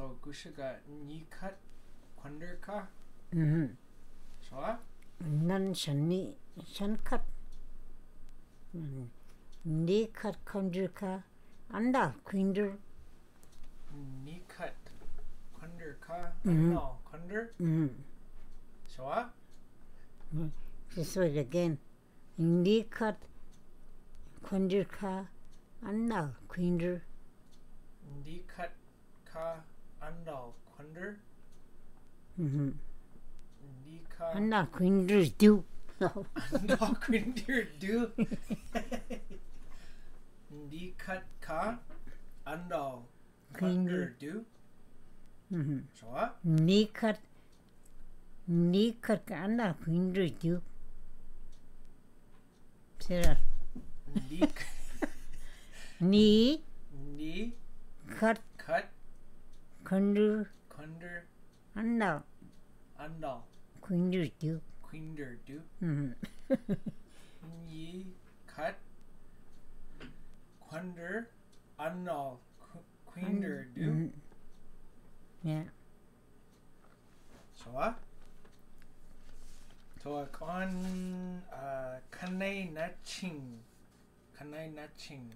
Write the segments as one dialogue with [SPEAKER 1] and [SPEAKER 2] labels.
[SPEAKER 1] so
[SPEAKER 2] gushika
[SPEAKER 1] ni cut
[SPEAKER 2] quander ka mhm so nan shani shan cut ni cut quander ka anda quinder ni
[SPEAKER 1] cut quander
[SPEAKER 2] ka
[SPEAKER 1] no
[SPEAKER 2] quander
[SPEAKER 1] mhm so
[SPEAKER 2] just so again. Ni cut quander ka anda quinder ni
[SPEAKER 1] cut ka Randall Quinder.
[SPEAKER 2] Mm-hmm.
[SPEAKER 1] Nika.
[SPEAKER 2] Randall Quinder's do. No.
[SPEAKER 1] Randall Quinder do. Nikat ka. Randall Quinder do.
[SPEAKER 2] Mm-hmm. So what? Nika ka Randall Quinder
[SPEAKER 1] do.
[SPEAKER 2] Será? Nika.
[SPEAKER 1] Ni.
[SPEAKER 2] Ni. Cut.
[SPEAKER 1] Cut.
[SPEAKER 2] Kunder, Kunder,
[SPEAKER 1] Andal.
[SPEAKER 2] Andal. Kunder do.
[SPEAKER 1] Kunder do.
[SPEAKER 2] Hmm,
[SPEAKER 1] Ye cut. Kunder, Andal. Kunder do. Mm-hmm. Yeah. So uh, what? To a con. Uh, Kanai naching. Kanai naching.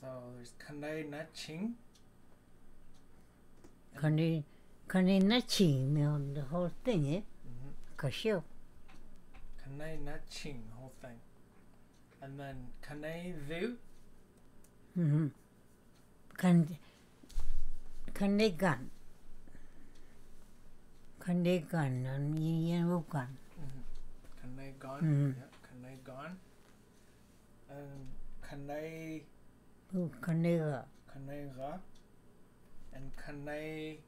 [SPEAKER 1] So there's Kanai naching.
[SPEAKER 2] Kan du, kan du naching the whole thing, eh?
[SPEAKER 1] Mm-hmm. Can I naching whole thing? And then can I do?
[SPEAKER 2] Mm-hmm. Can can they gun? Can they gun and
[SPEAKER 1] yin wu gun?
[SPEAKER 2] Can
[SPEAKER 1] they gun? Mm-hmm. mm-hmm. And
[SPEAKER 2] can they?
[SPEAKER 1] Ooh, can they? and can they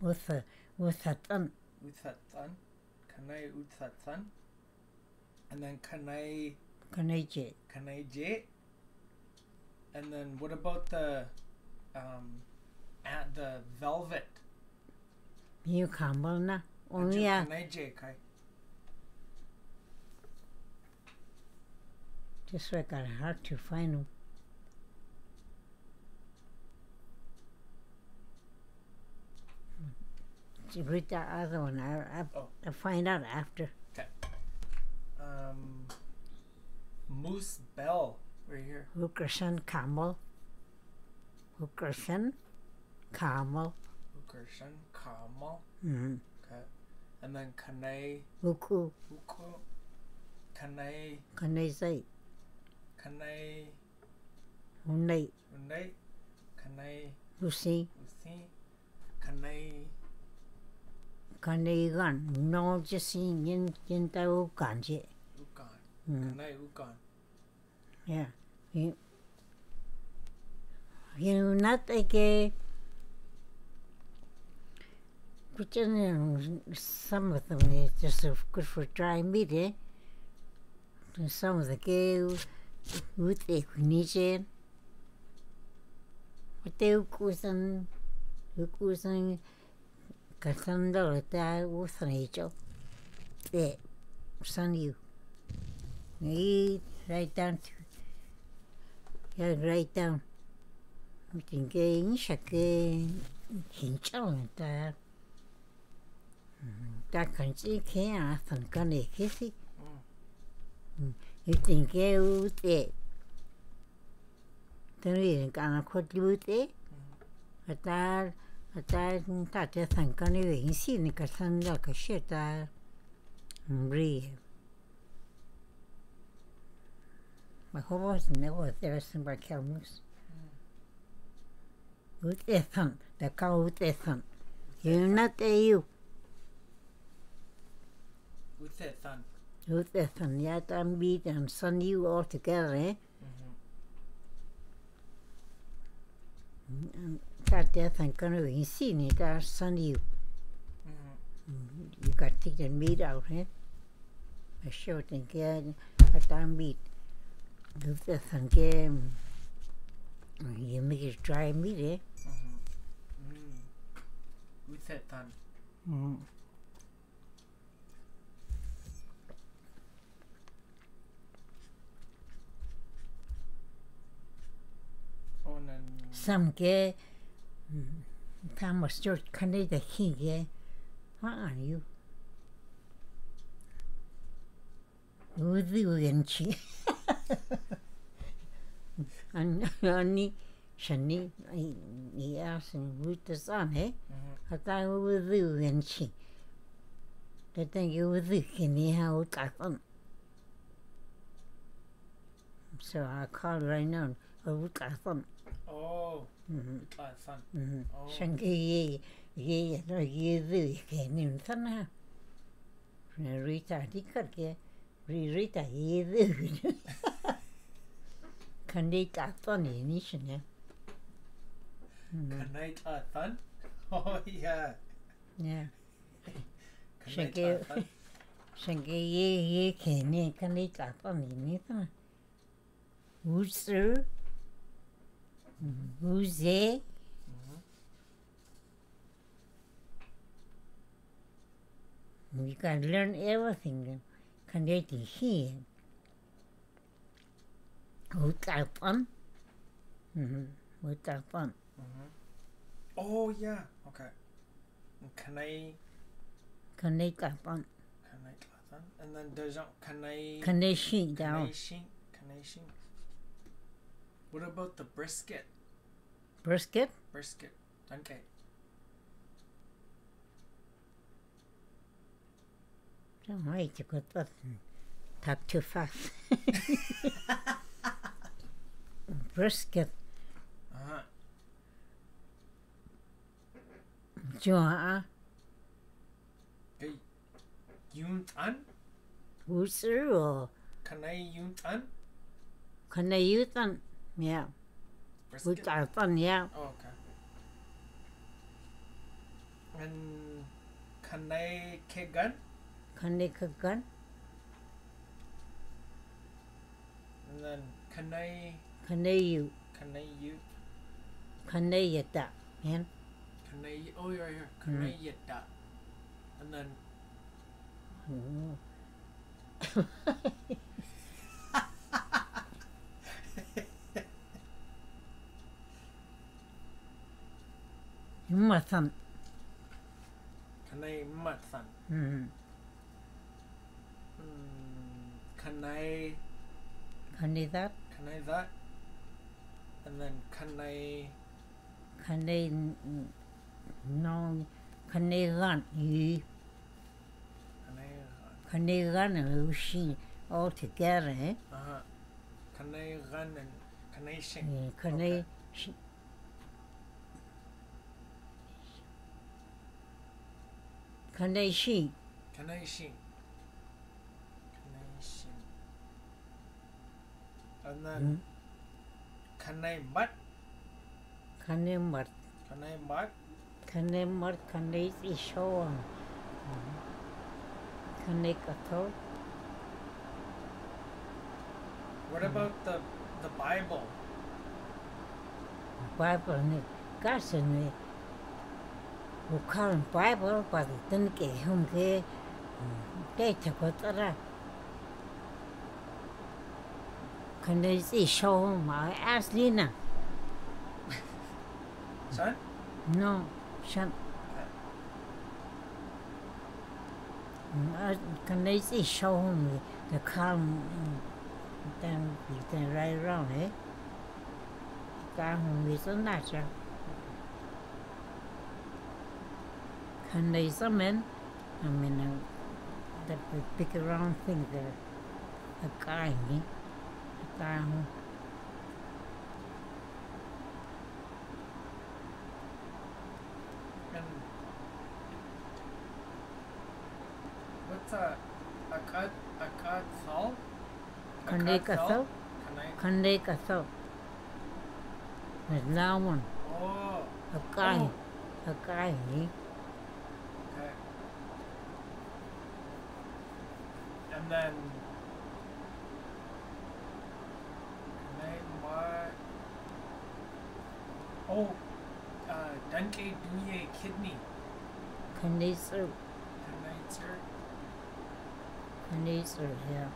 [SPEAKER 2] with a with a tan.
[SPEAKER 1] With a tan can I with a tan and then
[SPEAKER 2] can I can
[SPEAKER 1] I can I and then what about the um at the velvet?
[SPEAKER 2] You can
[SPEAKER 1] burna
[SPEAKER 2] only a
[SPEAKER 1] can I jet kai.
[SPEAKER 2] Just like I had to find. Read that other one. I, I,
[SPEAKER 1] Oh.
[SPEAKER 2] I'll find out after. Okay.
[SPEAKER 1] Um Moose Bell right here.
[SPEAKER 2] Hookerson Camel. Hookerson Camel.
[SPEAKER 1] Ukershan Kamal.
[SPEAKER 2] Mm-hmm.
[SPEAKER 1] Okay. And then Kane
[SPEAKER 2] Huku
[SPEAKER 1] Uko Kane
[SPEAKER 2] Kanezai.
[SPEAKER 1] Kane
[SPEAKER 2] Hunay
[SPEAKER 1] Unai Kane
[SPEAKER 2] Husi
[SPEAKER 1] Usi Kane
[SPEAKER 2] Kanegan. No just in yin yin tao kanji.
[SPEAKER 1] Ukan.
[SPEAKER 2] Mm.
[SPEAKER 1] Kane Ukan.
[SPEAKER 2] Yeah. You, you not like a But you know, some of them is just uh, good for dry meat, eh? And some of the girls with the Kunijin. What they kusan, kusan, kasanda ta usan echo. There, son you. You write down to, yeah, write down. We can get in shake, hinchon ta. Ta kan chỉ khi à phần con này khi gì. You think cái ưu tệ. Tôi nghĩ cả là khốt ưu tệ. Và ta và ta ta cho phần con này về gì này cả thân là cái chuyện ta ri. Mà không có gì nữa there is some by Kelmus. Ưu tệ phần, đã cao ưu tệ phần. You're not a you.
[SPEAKER 1] Than.
[SPEAKER 2] Ưu tệ phần ya ta meet and son you all together, eh? Ta te fan kan u in see ni you. You got take the meat out, eh? A short and get a time meat. Ưu tệ phần ke you make it dry meat, eh?
[SPEAKER 1] Ute Than.
[SPEAKER 2] Mm.
[SPEAKER 1] Oh, and then
[SPEAKER 2] samke tama stort kande da kige ha are you? Uzi uyenchi an ani shani i asin vuta he
[SPEAKER 1] Mhm.
[SPEAKER 2] hata uzi uyenchi te tengi uzi kini ha utakon so I call right now. Utakon
[SPEAKER 1] Oh,
[SPEAKER 2] mm
[SPEAKER 1] uh, fun.
[SPEAKER 2] mm
[SPEAKER 1] Oh.
[SPEAKER 2] shangi ye ye no ye uzi kini sana Rita di karke Rita ye uzi Kandi takon ni shne
[SPEAKER 1] Kanait uh, fun. Oh yeah.
[SPEAKER 2] yeah
[SPEAKER 1] Kanait
[SPEAKER 2] Shake-
[SPEAKER 1] uh, fun.
[SPEAKER 2] Shangi ye ye kini kandi takon ni sana Uzi Uzi
[SPEAKER 1] Mhm.
[SPEAKER 2] You can learn everything. Can get to hear. Without fun. Mm-hmm. Without fun.
[SPEAKER 1] Mhm. Oh yeah. Okay. Kanai
[SPEAKER 2] Can got fun?
[SPEAKER 1] kanai fun. And then there's a kanai
[SPEAKER 2] Can they see down?
[SPEAKER 1] kanai shin kanai shin. What about the brisket?
[SPEAKER 2] Brisket?
[SPEAKER 1] Brisket. Okay.
[SPEAKER 2] Don't to get that. Talk too fast. Brisket.
[SPEAKER 1] Uh-huh.
[SPEAKER 2] Joa.
[SPEAKER 1] Okay. Yun an?
[SPEAKER 2] User or
[SPEAKER 1] Kanai yun an?
[SPEAKER 2] can they use them? Yeah.
[SPEAKER 1] Brisket.
[SPEAKER 2] Without fun, yeah.
[SPEAKER 1] Oh, okay. And kanai kegan?
[SPEAKER 2] Cook gun?
[SPEAKER 1] And then kanai
[SPEAKER 2] Can they you?
[SPEAKER 1] kanai you
[SPEAKER 2] Can they get that? Yeah.
[SPEAKER 1] kanai oh you're right here. Kanai yetta. And then
[SPEAKER 2] Oh. You mustn't.
[SPEAKER 1] kanai matsan.
[SPEAKER 2] Mm.
[SPEAKER 1] Mm, kanai
[SPEAKER 2] Can they that?
[SPEAKER 1] kanai that. And then kanai
[SPEAKER 2] Can they n- n- no? Can they run? You
[SPEAKER 1] kanai
[SPEAKER 2] can they run and she all together? Eh?
[SPEAKER 1] uh-huh. Kanai ran and kanai shin.
[SPEAKER 2] Yeah, can
[SPEAKER 1] Okay.
[SPEAKER 2] they? She, can they she?
[SPEAKER 1] Kanai shin. Kanai shin. And then Kanai mat.
[SPEAKER 2] Can they mud?
[SPEAKER 1] Kanai mat.
[SPEAKER 2] Can they mud? Can they see show? Can
[SPEAKER 1] What about the the Bible?
[SPEAKER 2] Bible này này một khăn Bible tin kể không cái cái thật có tất ra cái này gì show mà asli nè
[SPEAKER 1] Son?
[SPEAKER 2] no shan cái này gì show mà cái khăn đang bị đang rai rau này cái không biết sao Can they summon? I mean, uh, that big round thing there. A guy, me. A guy who.
[SPEAKER 1] And what's a akad akad sal?
[SPEAKER 2] Can they
[SPEAKER 1] Akad
[SPEAKER 2] cut
[SPEAKER 1] sal?
[SPEAKER 2] out?
[SPEAKER 1] Can I?
[SPEAKER 2] Can they cut out? There's now one.
[SPEAKER 1] Oh,
[SPEAKER 2] A guy.
[SPEAKER 1] Oh.
[SPEAKER 2] A guy, eh me.
[SPEAKER 1] okay. And then can I what? Oh, uh, Danke Duye kidney.
[SPEAKER 2] Can they serve?
[SPEAKER 1] Can I sir?
[SPEAKER 2] Can they serve? Yeah.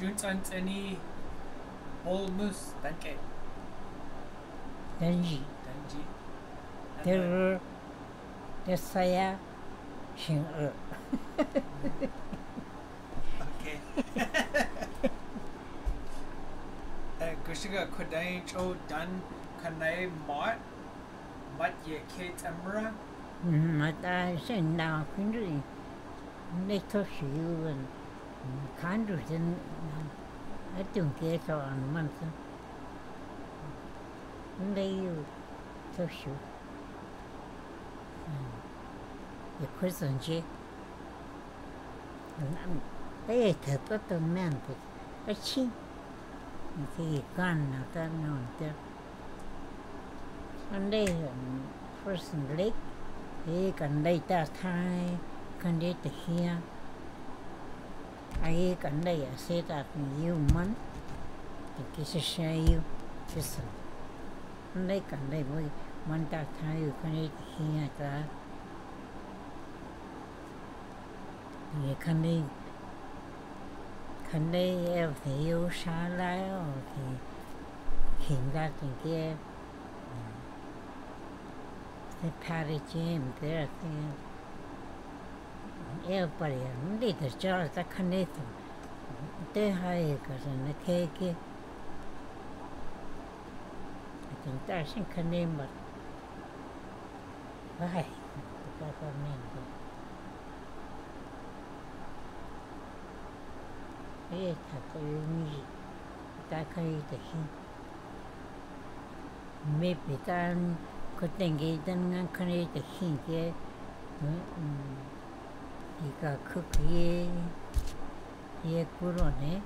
[SPEAKER 1] Junts Antony Whole Moose Danke
[SPEAKER 2] Danji,
[SPEAKER 1] Danji then-
[SPEAKER 2] Terror, Desaya, Shin'er.
[SPEAKER 1] Okay. Kushiga Kudai Cho Dun Kanai Mott Mat Ye Kate Emra
[SPEAKER 2] Mata mm-hmm. Senda mm-hmm. Kundri Netoshi and Kandrusin I don't care so on Manson Nayu Toshu. The prison jay They had to put the man, but a cheap thì ở chi thì gan nào ta nào ta Sunday first lake. E kan dai ta thai kan dai ta hia. Ai kan dai a se ta ni yu man thì cái sẽ sai yu cái sự đây kan dai voi man ta thai yu kan dai ta hia ta thì kan dai kan dai em thì yu sa lai thì hiện ra thì kia the Patty Jim there thing. Everybody, hindi the jar ta kanito. Te hai ka sa na keke. Atin ta sin kanim ba. Vai. Ta pa men ko. E ta ko mi. Ta kai ta hin. Me pitan ko tengi dan ngan kane te hin ke i ka cook ye ye kuro ne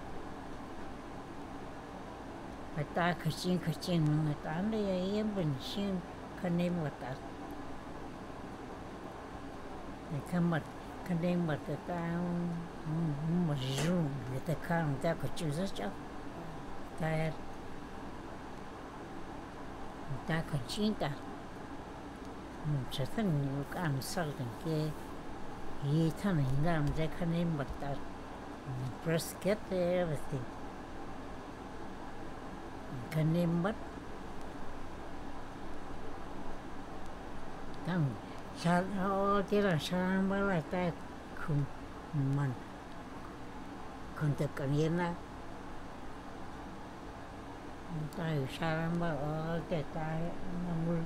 [SPEAKER 2] a ta kachin kachin nga ta anda ya ye bun shin kane mo ta e kamat kane mo ta ta mo ju le ta kan ta ko chu za cha ta ya ta kachin ta. Cha thân nhiều cảm sắc đến cái Yi thân hình làm ra khăn em bật ta. Brisket everything. Khăn em bật sau đó chỉ là sao mới là ta không mình không thực cần gì nữa tại sao mà ở cái tay nó mưa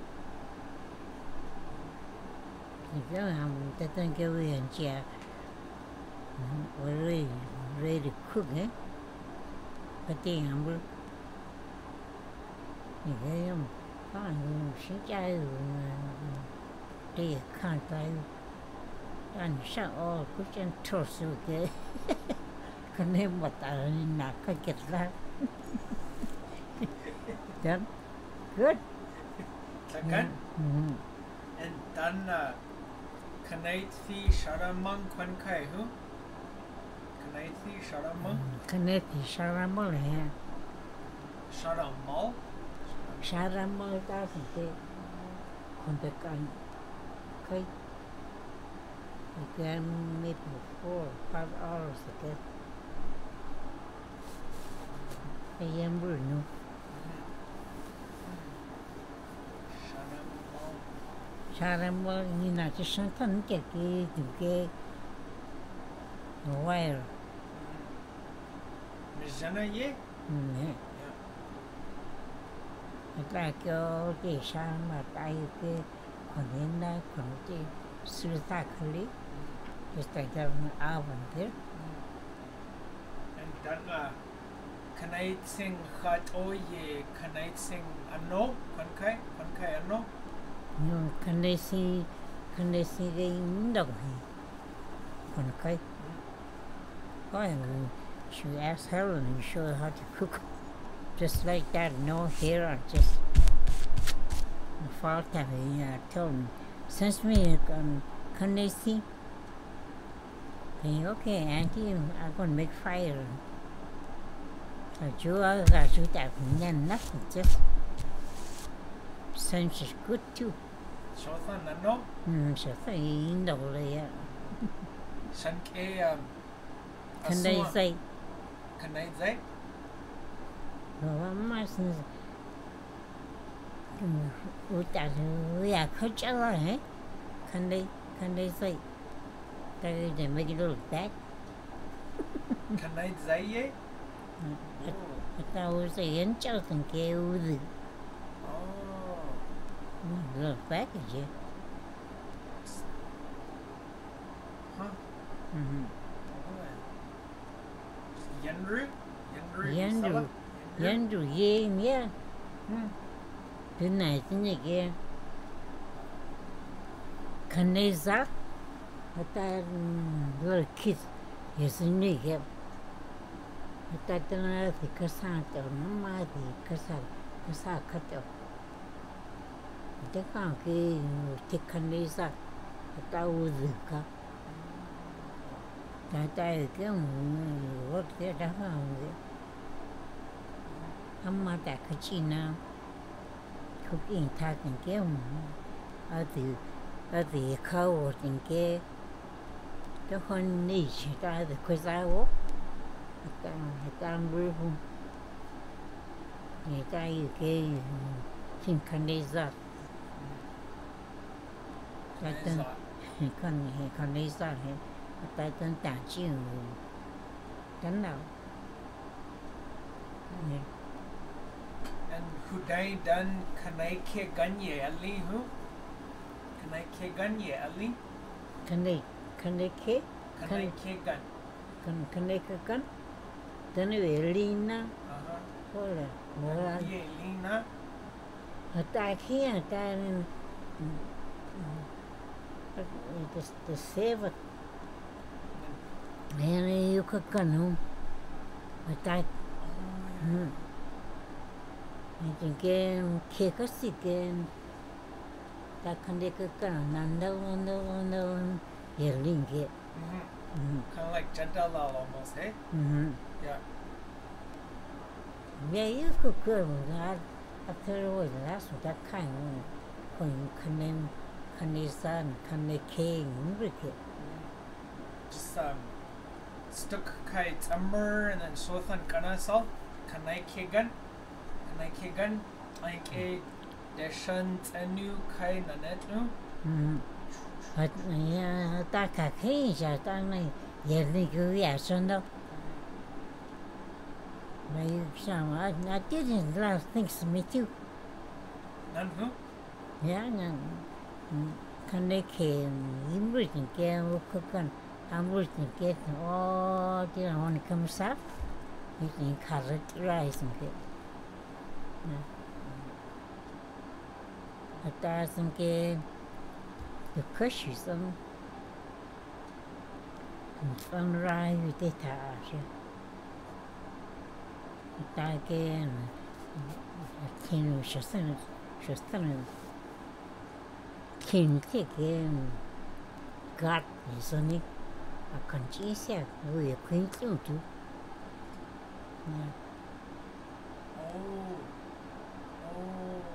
[SPEAKER 2] thì cái hàng một cái tên kêu hiện trẻ ở đây đây được khúc ấy cái tiền hàng mưa thì cái đó là sinh trai rồi det kan jag ju dansa och kusen torsuge. Kan jag mata hina kagetla. Done. Good.
[SPEAKER 1] Takan.
[SPEAKER 2] Mm.
[SPEAKER 1] And Dana Kanaithi Sharamang Kwan Kai Hu? Kanaithi Sharamang?
[SPEAKER 2] Kanaithi Sharamal here. Sharamal?
[SPEAKER 1] Sharamal
[SPEAKER 2] doesn't it? Kundakan. Ta thì cái còn được cần cái cái maybe four five hours cái cái em bữa nữa
[SPEAKER 1] Sharamal
[SPEAKER 2] sao ra mơ như nào cho sáng thân cái cái từ cái wire
[SPEAKER 1] Mijana Ye
[SPEAKER 2] nè
[SPEAKER 1] Yeah.
[SPEAKER 2] người ta kêu cái sao mà tay cái còn đến đây còn cái sửa ta khởi cái tay cái áo vẫn thế
[SPEAKER 1] and Dan uh, Kanait Singh Khat O Ye Kanait Singh Ano Kwan Kai Kwan Kai Ano
[SPEAKER 2] nhưng khăn đây si khăn đây si cái đồng thì còn cái she asked Helen and show her how to cook. Just like that no hair just the fall time he uh, told me since me um, khăn đây si thì okay auntie I'm gonna make fire so chú ở gà chú tại cũng nhanh nothing just sounds is good too
[SPEAKER 1] Shothan Ano
[SPEAKER 2] Ừ, sẽ phải đầu là
[SPEAKER 1] Shan Ke um,
[SPEAKER 2] thân đây
[SPEAKER 1] Asua
[SPEAKER 2] xây
[SPEAKER 1] Kanai zai?
[SPEAKER 2] rồi mà xin u ta u ya khó chả là hết khăn đi khăn đi say ta để make it look bad
[SPEAKER 1] Kanai zai ye?
[SPEAKER 2] Mm.
[SPEAKER 1] Oh.
[SPEAKER 2] ta u say en chao từng kia u gì
[SPEAKER 1] Oh.
[SPEAKER 2] look bad chứ
[SPEAKER 1] Huh.
[SPEAKER 2] Mhm.
[SPEAKER 1] Yenru? Yenru?
[SPEAKER 2] Yenru.
[SPEAKER 1] Sala?
[SPEAKER 2] Yan đủ ghê nhá
[SPEAKER 1] Hmm.
[SPEAKER 2] Thứ này thế này kia. Khăn đi rác. Người ta little kids hiểu sinh nhỉ kia người ta tên là thì cái sao tiểu nó mà thì cái sao cái sao khát tiểu thế còn cái thích khăn đi rác. Người ta u gì cả người ta cái vật cái đó không gì amma da ka ci na kukin ta tinke mu adi adi kawo tinke ta hon ni shi ta da ko zawo ta ta mbu ni ta yi ke kin kan ne za ta
[SPEAKER 1] Kanai
[SPEAKER 2] tan
[SPEAKER 1] zai.
[SPEAKER 2] kan he kan ne za he ta tan ta chi mu tan nào
[SPEAKER 1] And Hudai dan kanai ke ganye ali hu? Kanai ke ganye ali?
[SPEAKER 2] kan ne kan ne ke
[SPEAKER 1] Kanai ke gan.
[SPEAKER 2] kan kan ne ka kan tan ve lina
[SPEAKER 1] Uh-huh.
[SPEAKER 2] Hola, hola.
[SPEAKER 1] Ye lina.
[SPEAKER 2] Hasta hasta en... The, the seva. Ene yu ka kanu. Hasta...
[SPEAKER 1] Oh,
[SPEAKER 2] Ito ke ke kasi ke... Ta kande ka kanu. Nanda wanda wanda wanda. Yerling ke.
[SPEAKER 1] Mm-hmm. Kind of like Jadalal almost, hey? Yeah.
[SPEAKER 2] Ya yu ka kanu. Na... After all, that's that kind of... Kung kanem... Kanesan, kaneke, ngurike.
[SPEAKER 1] Just um, stuck kai tammer and then sothan kanasal. Kanai ke like he gun like a the shunt a new
[SPEAKER 2] kind of net no mm-hmm. but yeah ta ka khi ja ta nai ye ni gu ya shun do. My some I, I didn't last things me too.
[SPEAKER 1] None who
[SPEAKER 2] yeah none kan de ke imru tin ke ko kan amru tin ke o ti hon kam sa. Ni kharat rice ni tin carrot rice ke. Ata some ke the cushion some sunrise with the tash. Ata ke kin shosan shosan kin ke ke gat isoni a kanchi sia we kuin tu tu.
[SPEAKER 1] Oh. Oh,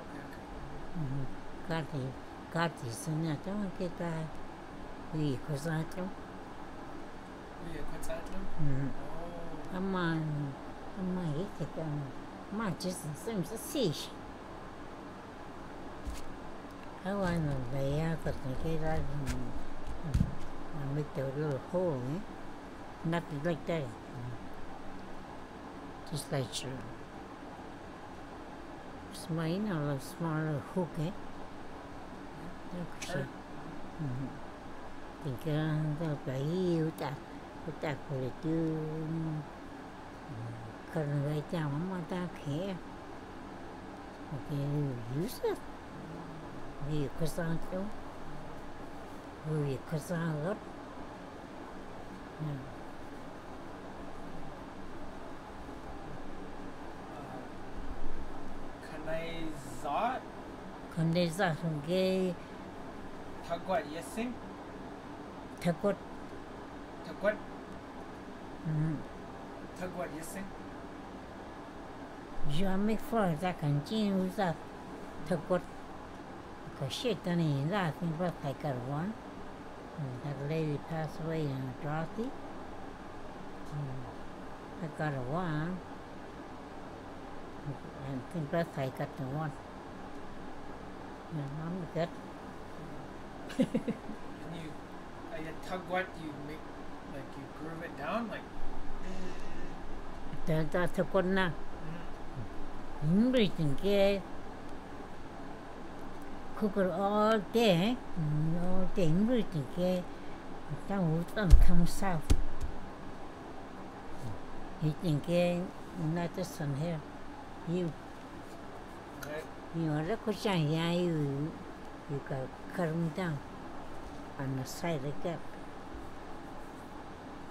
[SPEAKER 1] okay, okay.
[SPEAKER 2] Gat gat isoni ta ke ta we ko sa tu.
[SPEAKER 1] Yeah, quit that now?
[SPEAKER 2] Mm.
[SPEAKER 1] Oh.
[SPEAKER 2] Ama ama ite ka ma just sem se sish. Hawa no veía porque que era I make the little hole, eh? Nothing like that. Just like you. Small, you know, a small little hook, eh? 역시 그러니까 vậy yêu ta ta còn là chưa cần người ta mà ta khẽ. Một cái yếu sức vì có sao chứ? Vì có sao
[SPEAKER 1] hết. Can
[SPEAKER 2] I zot? Can they zot?
[SPEAKER 1] Tagwat yesing?
[SPEAKER 2] thật quất.
[SPEAKER 1] Tagwat?
[SPEAKER 2] Ừ.
[SPEAKER 1] Tagwat yesing?
[SPEAKER 2] Giờ mới phở ra cảnh chi ra thật quất. Cái shit này ra thì bắt phải cả one. Mm, that lady passed away in Dorothy. Mm, I got a one. Mm, and think that I got the one. And I'm good.
[SPEAKER 1] and you, I tug what you make, like you groove it down, like.
[SPEAKER 2] Ta ta ta con na.
[SPEAKER 1] Những
[SPEAKER 2] người từng kia. Khu cửa ở tế ở tế những người từng kia. Ta hữu tâm không sao. Thì từng kia nó ta sẵn hết yêu. Nhiều rất
[SPEAKER 1] có
[SPEAKER 2] trải dài ừ. 를 그냥 야유 이거 가름당 안 사이드가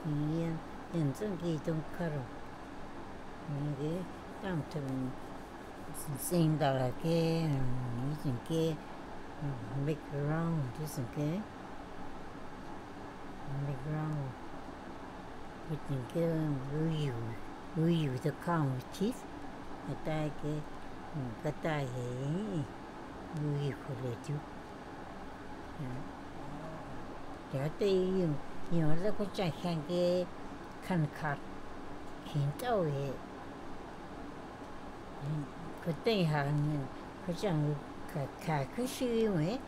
[SPEAKER 2] 이 연정기 좀 가로 이게 아무튼 생달하게 이젠 게 make around 이젠 게 make around 이젠 게 우유 우유도 가면 치즈 그다게 그다게 우 유 그래도 내가 때 이거를 그냥 향게 칸카 긴저에 그때 하는 그냥 그 쉬움에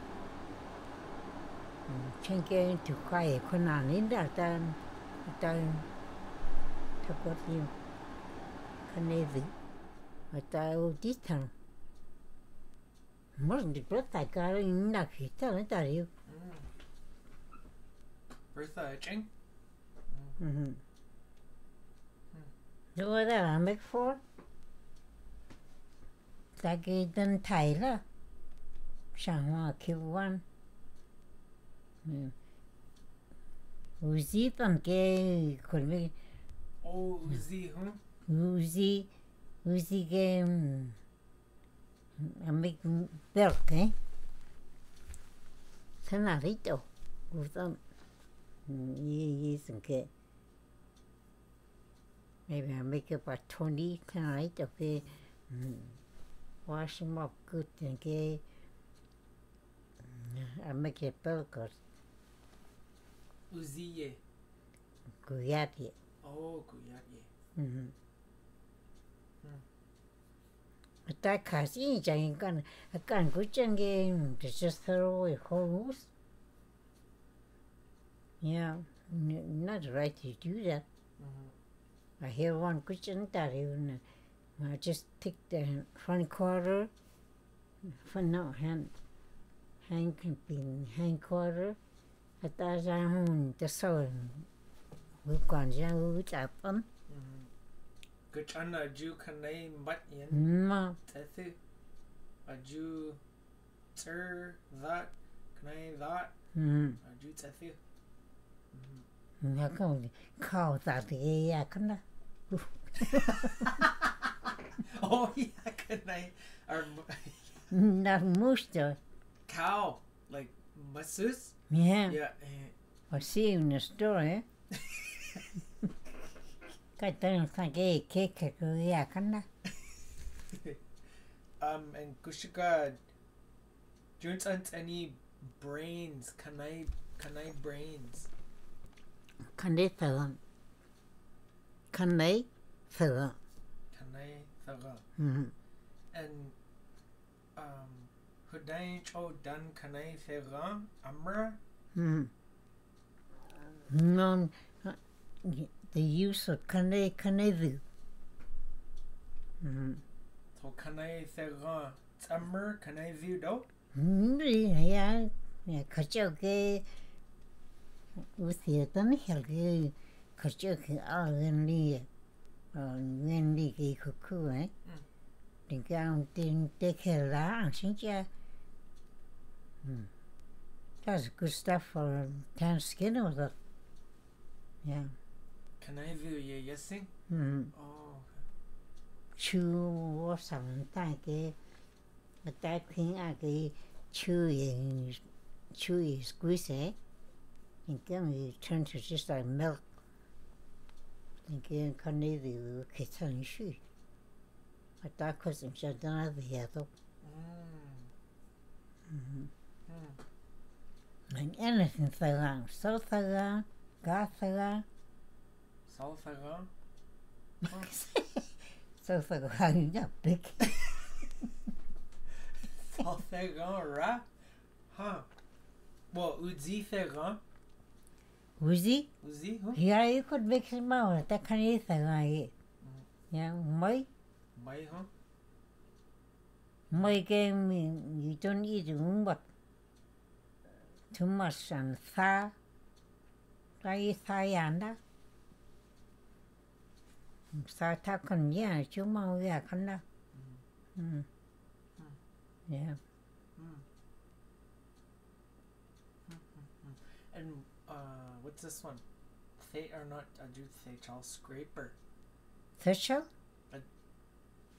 [SPEAKER 2] 챙겨 두가에 권한인데 일단 일단 저거지 그네들 일단 어디서 Можно протакара и нафита на
[SPEAKER 1] тарил. Bertha
[SPEAKER 2] Cheng? Mm-hmm. Do what I'm back for? Taki dan Taylor. Shangwa Q1. Uzi panke kulmi.
[SPEAKER 1] Oh, Uzi, huh?
[SPEAKER 2] Uzi, Uzi game. Amik berke. Sanarito. Usan. 이 이승게. Maybe I make about 20 tonight, okay? Mm. Wash them up good, okay? I make a burger,
[SPEAKER 1] Uzi, yeah.
[SPEAKER 2] guyati.
[SPEAKER 1] Oh, kuyat, yeah.
[SPEAKER 2] Mm-hmm. Tại khả sĩ chẳng cần cần cứ chân cái throw a hose. Yeah, not right to do that.
[SPEAKER 1] Mm-hmm.
[SPEAKER 2] I hear one question that even I just take the front quarter, front no hand, hand can be hand quarter. At that time, the soul, we can just we happen.
[SPEAKER 1] Mm-hmm. Good chăn a Jew can name but yen.
[SPEAKER 2] Ma,
[SPEAKER 1] Tethu. A Jew. Tur. That. Can I that?
[SPEAKER 2] hmm,
[SPEAKER 1] A Jew tethu. Mm-hmm.
[SPEAKER 2] nga không khao ta thì ya.
[SPEAKER 1] Oh, yeah, can I? Or
[SPEAKER 2] Na musto,
[SPEAKER 1] cow. Like, masseuse?
[SPEAKER 2] yeah.
[SPEAKER 1] Yeah. eh,
[SPEAKER 2] I see you in the story. Cái ya kan da.
[SPEAKER 1] Um, and Kushika, Junes and any brains, can I, can I brains?
[SPEAKER 2] Kan det thở. Kan đấy thở.
[SPEAKER 1] Can I, thaga.
[SPEAKER 2] Mhm.
[SPEAKER 1] And, um, Hudai cho dan can I thaga, amra?
[SPEAKER 2] Mm. Non, the use of kane kanedu. Mm.
[SPEAKER 1] So I thaga, amra, can I view do?
[SPEAKER 2] Ndi ya ya kacho ke usia tan hel ke kacho ke algen li ngen li ke kuku eh.
[SPEAKER 1] Mm.
[SPEAKER 2] Din ka tin te ke la ang sin cha. Mm. That's good stuff for tan skin or that. Yeah.
[SPEAKER 1] Can I view ye yesing?
[SPEAKER 2] Mm.
[SPEAKER 1] Oh,
[SPEAKER 2] chu wo sam tai cái người ta khuyên à cái chu yi chu yi squeeze ấy and then we turn to just like milk and then con đi thì cái thằng suy người ta có some cho nó về nhà thôi
[SPEAKER 1] Mm. Mm.
[SPEAKER 2] and anything so long so so long got so long
[SPEAKER 1] Sal thaga?
[SPEAKER 2] So it's like, how you got big?
[SPEAKER 1] Sal Ferrand ra? Huh. Well, Uzi Ferrand.
[SPEAKER 2] Uzi?
[SPEAKER 1] Uzi, huh?
[SPEAKER 2] Here you could make some more. That can eat the guy. Yeah, my,
[SPEAKER 1] Mai, huh?
[SPEAKER 2] my game, you don't eat um, but too much and tha. Cái tha ăn đó. Sa ta còn nhà chú mau ra khăn đó. Ừ. Yeah.
[SPEAKER 1] Mm. And uh, what's this one? They are not a dude, they call scraper.
[SPEAKER 2] Fisher?
[SPEAKER 1] Uh,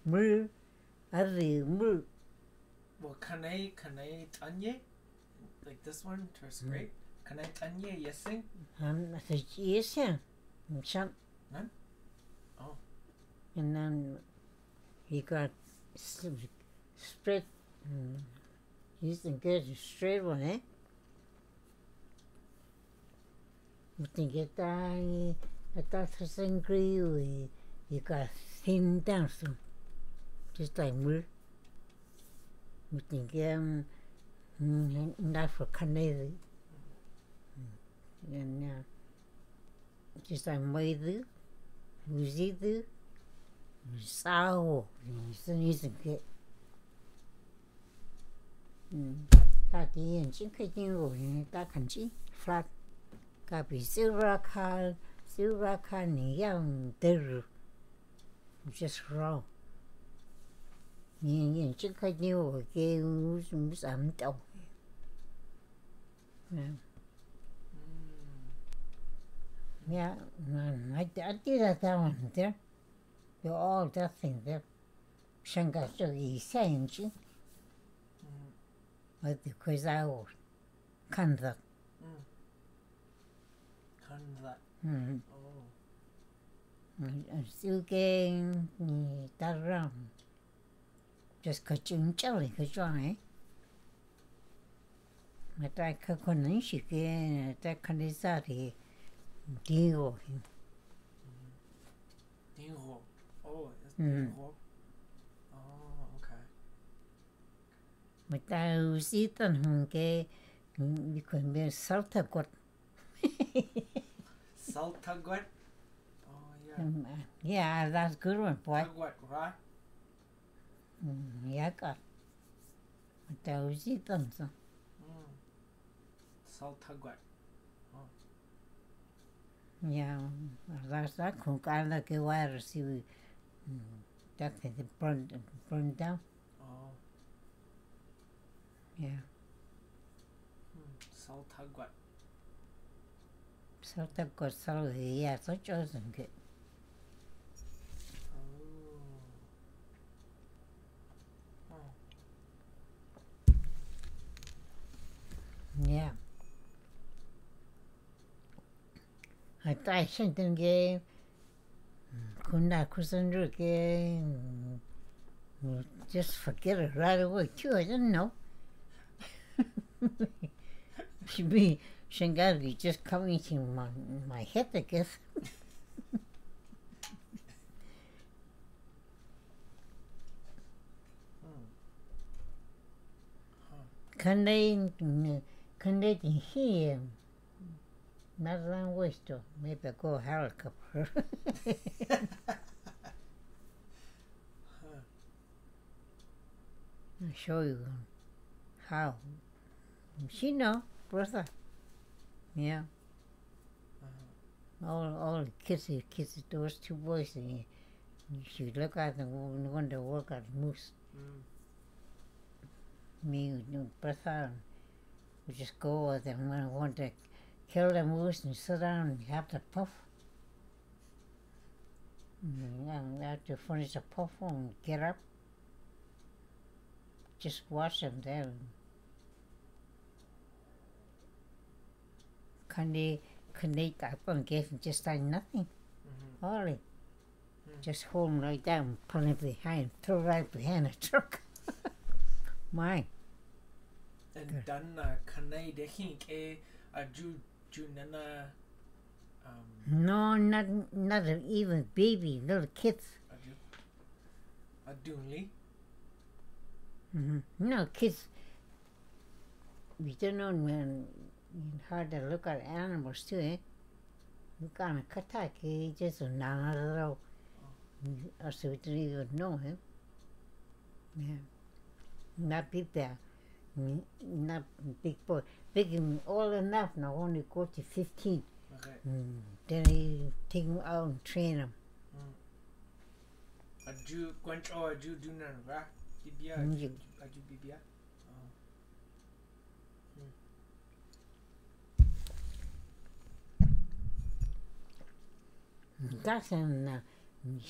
[SPEAKER 2] Mưa. Ở vì mưa.
[SPEAKER 1] Well, can I, can I tanye? Like this one to scrape? Can I tanye yesing?
[SPEAKER 2] Han thì chỉ xem. Some.
[SPEAKER 1] None? Oh.
[SPEAKER 2] And then he got straight. Mm. He didn't get straight one, eh? But then get that, I thought was angry. We, he got thin down some. Just like me. We think, um, mm, not for Canada. And, uh, just like 무지드 싸워 무슨 이승게 음 다디엔 징크징으로 다 간지 플랫 가비 실버칼 실버칼 양 데르 just wrong 니니 징크징으로 게 무슨
[SPEAKER 1] 무슨 안 떠 음
[SPEAKER 2] Yeah, man, I, I did that one there. They're all that thing there. Shanghai so he saying she,
[SPEAKER 1] Mm.
[SPEAKER 2] but because I was kind of,
[SPEAKER 1] Mm. Can that.
[SPEAKER 2] mm,
[SPEAKER 1] Oh.
[SPEAKER 2] and still getting that around. Just cut you jelly, cause you eh? But I could couldn't she get that kind of sorry deal.
[SPEAKER 1] Dingo. Oh, it's
[SPEAKER 2] Mm.
[SPEAKER 1] dingo. Oh, okay.
[SPEAKER 2] But I was eating hung cái because me salta got
[SPEAKER 1] Saltaguat. Oh, yeah.
[SPEAKER 2] yeah that's good one boy
[SPEAKER 1] Taguat, right?
[SPEAKER 2] mm, yeah got but I was eating so
[SPEAKER 1] Mm. Saltaguat.
[SPEAKER 2] yeah that's that cook I like a wire see we that thing burned burned down
[SPEAKER 1] Oh.
[SPEAKER 2] yeah
[SPEAKER 1] Hmm. Saltaguat.
[SPEAKER 2] salta got salt yeah so chosen good
[SPEAKER 1] Oh. Oh.
[SPEAKER 2] yeah I thought something game kunna kusan ke just forget it right away too I didn't know should be Shangali just coming to my my head I guess can they can they hear not long waste maybe go helicopter
[SPEAKER 1] Huh.
[SPEAKER 2] I'll show you how. She know, brother. Yeah.
[SPEAKER 1] Uh-huh.
[SPEAKER 2] All all the kids, kids, those two boys, and she look at them when they work at moose.
[SPEAKER 1] Mm.
[SPEAKER 2] Me, and brother, we just go with them when I want to kill the moose and sit down and have the puff. And after finish the puff and get up, just watch them there. Can they, can they up and get just like nothing?
[SPEAKER 1] Mm-hmm. Hmm.
[SPEAKER 2] Just hold him right down, pull him behind, throw right behind the truck. My,
[SPEAKER 1] And
[SPEAKER 2] Good.
[SPEAKER 1] dan na kanay de hink e a Um,
[SPEAKER 2] No, not not even baby, little kids.
[SPEAKER 1] adu. Adunli.
[SPEAKER 2] hmm No, kids. We don't know when how to look at animals too, eh? Look on a kataki, just a nana Or so we don't even know him. Yeah. Not big there. Mm, Not big boy. Big him all enough now, only go to 15.
[SPEAKER 1] Okay.
[SPEAKER 2] Mm. Then you take him out and train him.
[SPEAKER 1] Aju kwancho aju dunan ra. Bibia
[SPEAKER 2] Mm,
[SPEAKER 1] aju
[SPEAKER 2] you-
[SPEAKER 1] aju bibia. Oh.
[SPEAKER 2] That's and uh,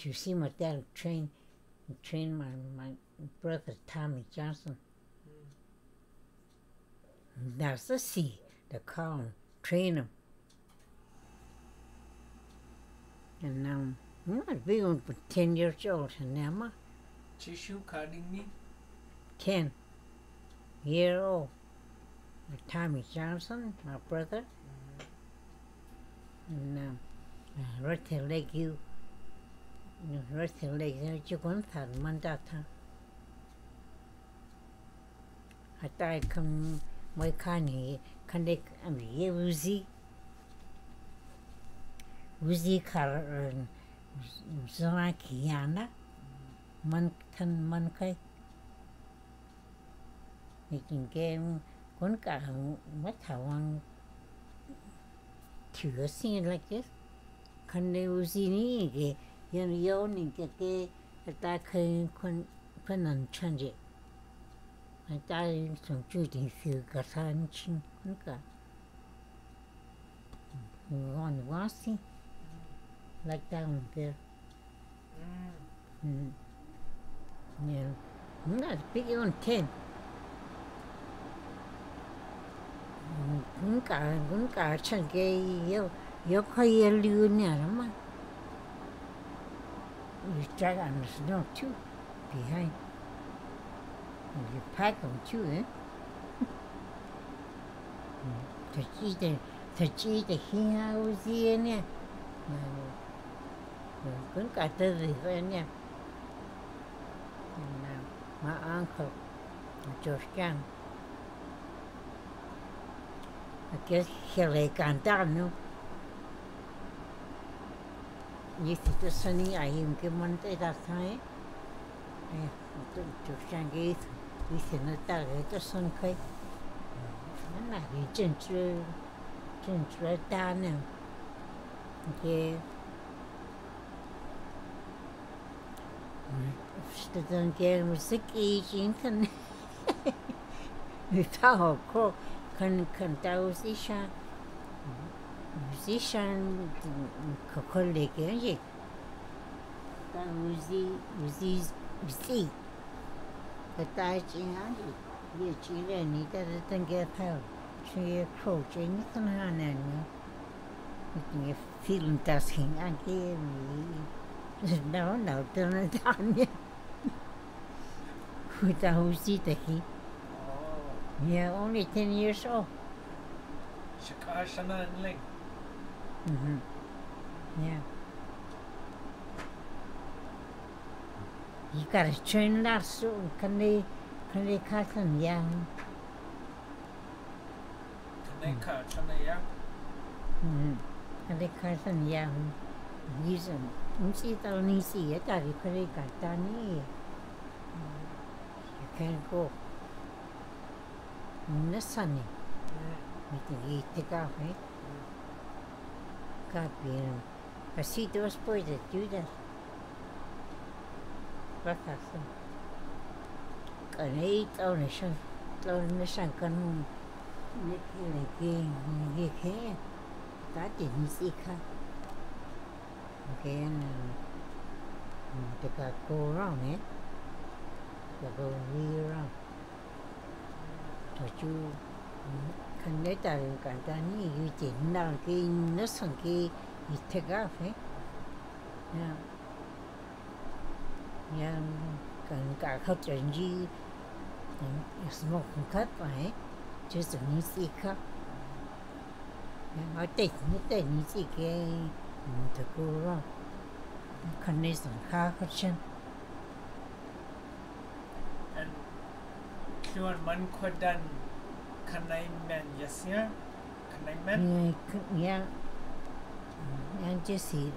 [SPEAKER 2] you see my dad train train my, my brother Tommy Johnson. That's the sea, the cow, train him. And um, I'm not big on for 10 years old, and now I'm
[SPEAKER 1] Chishu kadini.
[SPEAKER 2] 10 year old. Tommy Johnson, my brother, and um, right to leg you, right to leg you, you go and mandata. I thought I come, my kani, can they, I mean, yeah, Uzi. Uzi kar, zona kiyana, man kan man kai. Making game, con cả mất thảo hoàng thử xin like this. Kan they Uzi ni ke, yan yo ni ke ke, ta kai con con nan change. Ta sống chui thì sự cả san chinh con cả. Ngon quá xí. Like one there.
[SPEAKER 1] Mm.
[SPEAKER 2] Mm. Yeah. Not big on 10. Mm, Cũng cả cũng cả chẳng cái yêu yêu yêu lưu nè lắm mà. You try to understand too behind. You pack them too, eh? Thật chi thì thật chi thì khi nào gì nè. Cũng cả từ gì vậy nè. And uh, my uncle, George Young, I guess he lay cantando. Y 以前那打那个松开，那那里珍珠珍珠大呢，你看，嗯，是的，你看不是几斤的呢？你看好酷，看看到有几双，有几双可可厉害的，有几有几几几。Ta chi ha ye ye chi le ni ta de tan ge ta chi ye ko chi ni kan ha na ni ni film tas hin an no no
[SPEAKER 1] Oh.
[SPEAKER 2] yeah only 10 years old
[SPEAKER 1] Shika shana ling.
[SPEAKER 2] Mm-hmm. Yeah. You gotta train that so can they can they cut them yeah.
[SPEAKER 1] Ya.
[SPEAKER 2] Can they cut mm-hmm. them yeah. Use them. Không chỉ tao ní gì hết tại vì phải đi cả ta ní. You can't go. Nó sunny. Me tem que take off, eh? Mm. God be him. I see those boys that do that. What happened? Còn ấy tao này sang tao nó sang con những cái này kia những cái khác ta chỉ như gì khác cái là tất cả cô rong ấy tất cả đi rong rồi chú kan ne ta kan ta ni yu ji na ki na san ki i te ga fe ya ya kan ka khâu chân ji kan is mo kan kat pa hai ju su ni si ka ở đây như đây như gì cái thực cô đó khăn này sản khá khó chân
[SPEAKER 1] and Kluan man kwadan kanai men yasya kanai men
[SPEAKER 2] nghe nghe nghe chỉ xì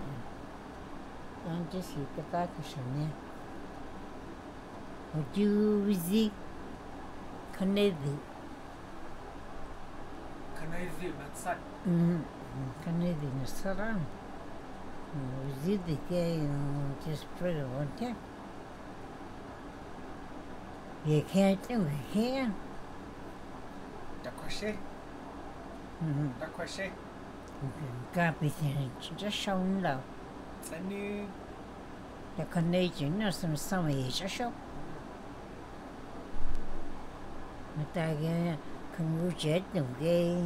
[SPEAKER 2] nghe chỉ xì cái ta cái sản nè ở chú gì khăn này gì
[SPEAKER 1] kanai vi Juzi
[SPEAKER 2] Kanezi. Kanezi Matsak. Mm-hmm. Kanezi Nasaran. Juzi dike Jespre Wante. Ye can't do
[SPEAKER 1] it here.
[SPEAKER 2] Dakwashi.
[SPEAKER 1] be mm-hmm.
[SPEAKER 2] Gabitin, just shown love. Then.
[SPEAKER 1] The
[SPEAKER 2] Canadian or some some age, I show. người ta không có chết được cái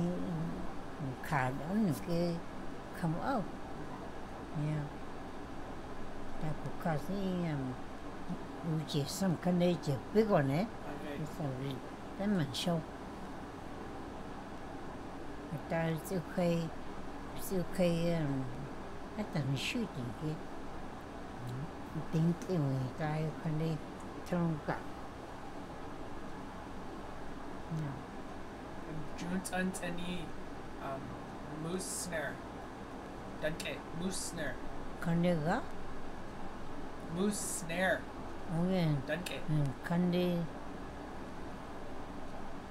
[SPEAKER 2] khả đó được cái không ốc nha. Ta cũng có cái u chỉ xăm cái này chỉ biết còn đấy sau này tới mình sâu người ta siêu khi siêu khi um, hết tầm suy tình kia. Tính tiêu người ta không đi trong cả
[SPEAKER 1] jun tsan tsani um moose snare danke moose snare
[SPEAKER 2] cái này gấp
[SPEAKER 1] moose snare
[SPEAKER 2] ok
[SPEAKER 1] danke
[SPEAKER 2] kandi.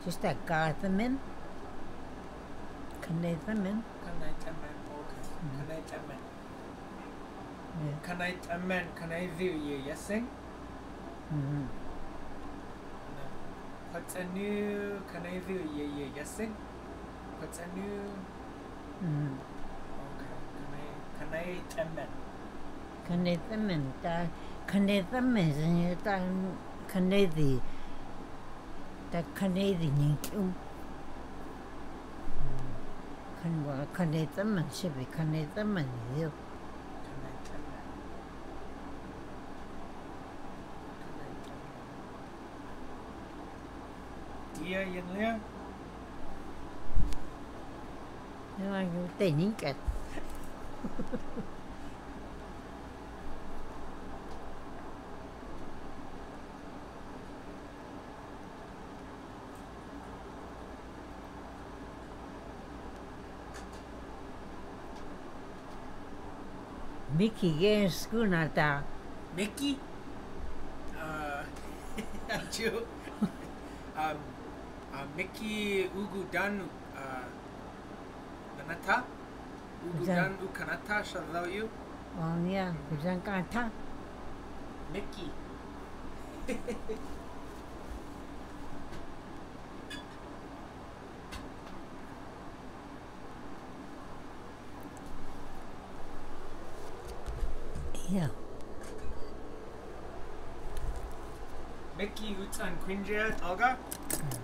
[SPEAKER 2] Just that guy the men kandi the men
[SPEAKER 1] kanai tamen okay. Kanai tamen
[SPEAKER 2] yeah.
[SPEAKER 1] Kanai tamen kanai vi ye yasing
[SPEAKER 2] mm
[SPEAKER 1] Patsanu Patanu Kanaidu ye ye yasin Patanu
[SPEAKER 2] mm
[SPEAKER 1] okay Kanai Kanai
[SPEAKER 2] Temen Kanai Temen ta Kanai Temen zin ta Kanai di ta Kanai di ni kyu Kanwa Kanai Temen shi bi
[SPEAKER 1] Kanai Temen yo tamen dia yin lia
[SPEAKER 2] you are you te ni ka Mickey ge school na ta
[SPEAKER 1] Mickey uh Anju um uh, Mickey Ugu Dan uh Nanata Ugu
[SPEAKER 2] Jan.
[SPEAKER 1] Dan Ukanata shall you?
[SPEAKER 2] Oh ya kujan ka ta
[SPEAKER 1] Mickey Utan Quinja Alga
[SPEAKER 2] sometime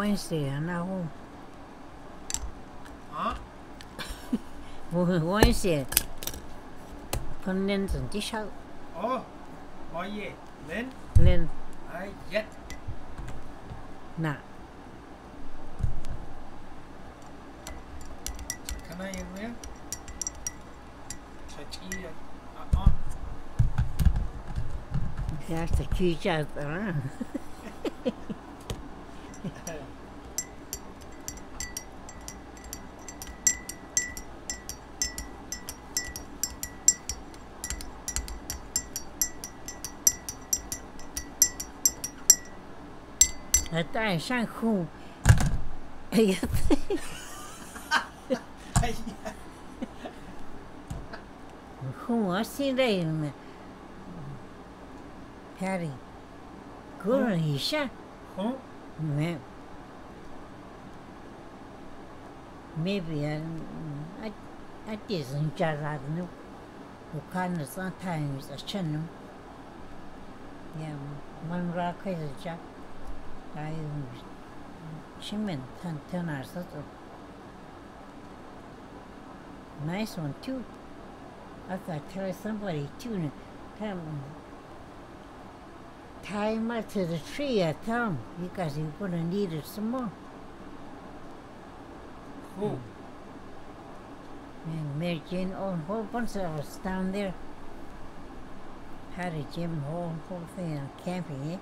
[SPEAKER 2] Wednesday nó không
[SPEAKER 1] Huh?
[SPEAKER 2] Wednesday. Con nên dần chứ sao
[SPEAKER 1] Oh Oh yeah. Lin
[SPEAKER 2] lên
[SPEAKER 1] I yet
[SPEAKER 2] nè
[SPEAKER 1] Can I in there? Chachi uh uh
[SPEAKER 2] ra sẽ khi cha đó ở tại khu ấy khu ở xin đây mà Patty cứ là gì sao
[SPEAKER 1] Huh?
[SPEAKER 2] mẹ maybe I I I didn't jar no. You can sometimes a channel. Yeah, one rock is a jack. I chimen tan tan our sort of nice one too. I thought tell somebody too. Come tie him up to the tree. I tell him because you're gonna need it some more.
[SPEAKER 1] Who?
[SPEAKER 2] And Mary Jane owned a whole bunch of us down there. Had a gym, whole whole thing on camping, eh? And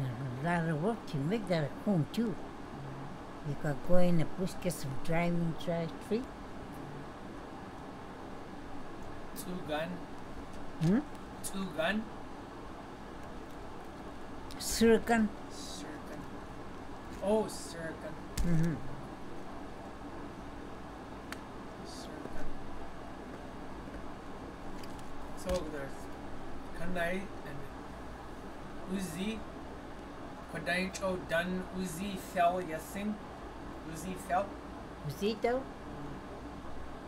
[SPEAKER 2] a lot of work to make that a home too. You got go in the bush, get some driving dry tree.
[SPEAKER 1] Two gun.
[SPEAKER 2] Hmm?
[SPEAKER 1] Two gun.
[SPEAKER 2] Surgan.
[SPEAKER 1] Sirkin. Oh, Sirkin.
[SPEAKER 2] Mm-hmm.
[SPEAKER 1] Sirkin. So there's Kanai and Uzi. Kwadai Cho done Uzi fell yesing. Uzi fell.
[SPEAKER 2] Zito?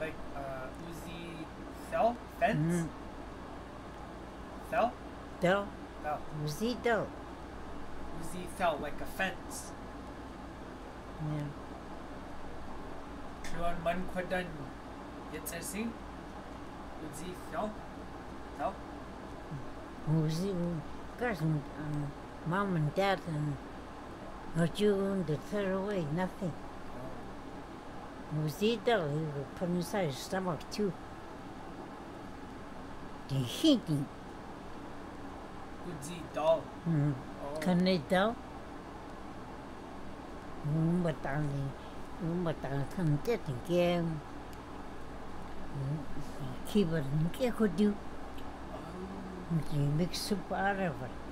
[SPEAKER 1] Like uh Uzi fell? Fence?
[SPEAKER 2] Mm.
[SPEAKER 1] Fell?
[SPEAKER 2] Do.
[SPEAKER 1] Fell.
[SPEAKER 2] Zito.
[SPEAKER 1] Uzi fell like a fence.
[SPEAKER 2] Yeah.
[SPEAKER 1] Chuan man kwadan yetzesi. Uzi fell. Fell.
[SPEAKER 2] Uzi, um, mom and dad and not you and the third away, nothing. Zito, he would put inside his stomach too. The heating.
[SPEAKER 1] Uzi doll.
[SPEAKER 2] Mm.
[SPEAKER 1] Oh.
[SPEAKER 2] Can they tell? Mà tao thì mà tao không chết thì kia khi mà cái có điều thì mix soup out of it.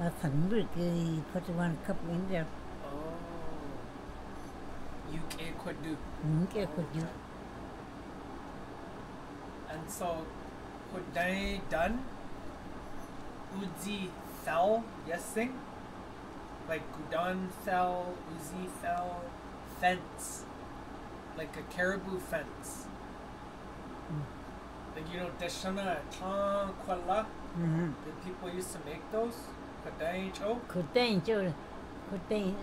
[SPEAKER 2] I thought we could put one cup in there.
[SPEAKER 1] Oh. UK could do.
[SPEAKER 2] Những cái có điều
[SPEAKER 1] And so could they done Uzi fell yesing? Like Gudan fell, Uzi fell, fence. Like a caribou fence.
[SPEAKER 2] Mm.
[SPEAKER 1] Like you know, Deshana Tan Kwala,
[SPEAKER 2] Mm-hmm.
[SPEAKER 1] the people used to make those. Could they cho?
[SPEAKER 2] Could they cho could they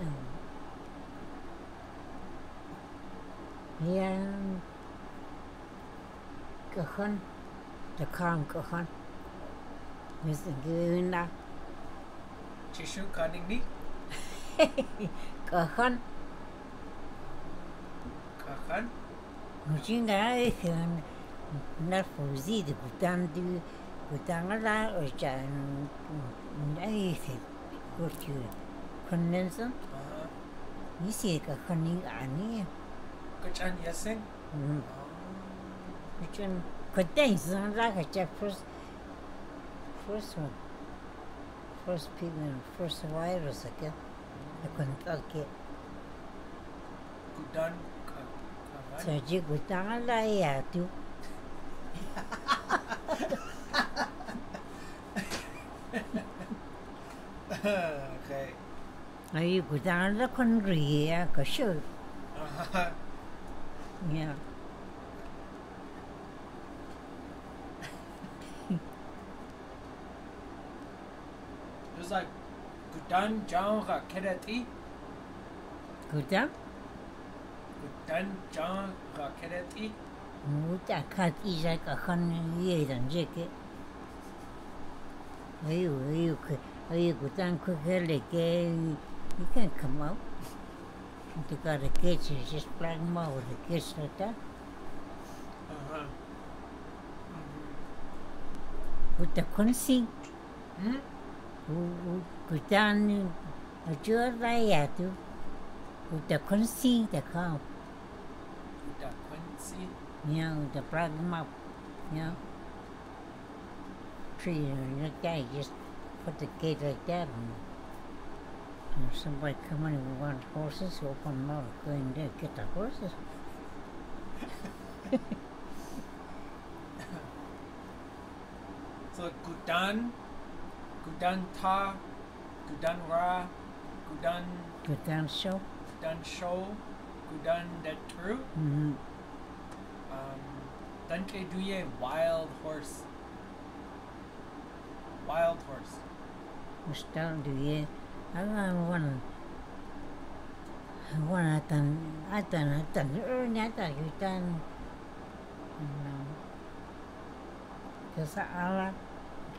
[SPEAKER 2] Yeah. Cái khăn, the calm cái khăn. Mr. Guna.
[SPEAKER 1] Chishu cunning me?
[SPEAKER 2] Cái khăn.
[SPEAKER 1] Kahan?
[SPEAKER 2] Mungkin dah kan nak fauzi di hutan di hutan lah macam ai sih kondensan
[SPEAKER 1] Uh-huh.
[SPEAKER 2] ni sih ke kening ani hmm
[SPEAKER 1] Oh.
[SPEAKER 2] macam kondensan lah kerja first first one first people first virus aja aku tak ke
[SPEAKER 1] Gudan ka kahan?
[SPEAKER 2] saja hutan lah ya tu
[SPEAKER 1] okay.
[SPEAKER 2] ai hutan lah kon ria ke sure
[SPEAKER 1] Uh-huh.
[SPEAKER 2] yeah
[SPEAKER 1] It was like Gudan Jan Ra Kereti.
[SPEAKER 2] hutan
[SPEAKER 1] Gudan Jan Ra Kereti.
[SPEAKER 2] Muta kat isa ka khan ye dan je ke. Ayu ayu ke ayu kutan ku ke le ke you can come out. You got a catch is just black mouth with a kiss like that.
[SPEAKER 1] Uh-huh.
[SPEAKER 2] With the kunsi,
[SPEAKER 1] Mm-hmm.
[SPEAKER 2] kutan a jur la ya tu. With the kunsi the cow,
[SPEAKER 1] Guda Quincy.
[SPEAKER 2] you know, the black mouth, you know. Tree and the guy just put the gate like that And if somebody come in and want horses, open them out, go in there, get the horses.
[SPEAKER 1] So Gudan, Gudan Ta, Gudan Ra, Gudan
[SPEAKER 2] Go down show.
[SPEAKER 1] Gudan show, Gudan det true.
[SPEAKER 2] Mhm.
[SPEAKER 1] Um, Dante Duye wild horse. Wild horse.
[SPEAKER 2] Gusto duye. Ang wan wan atan atan atan er nyata yutan. No. Kesa ala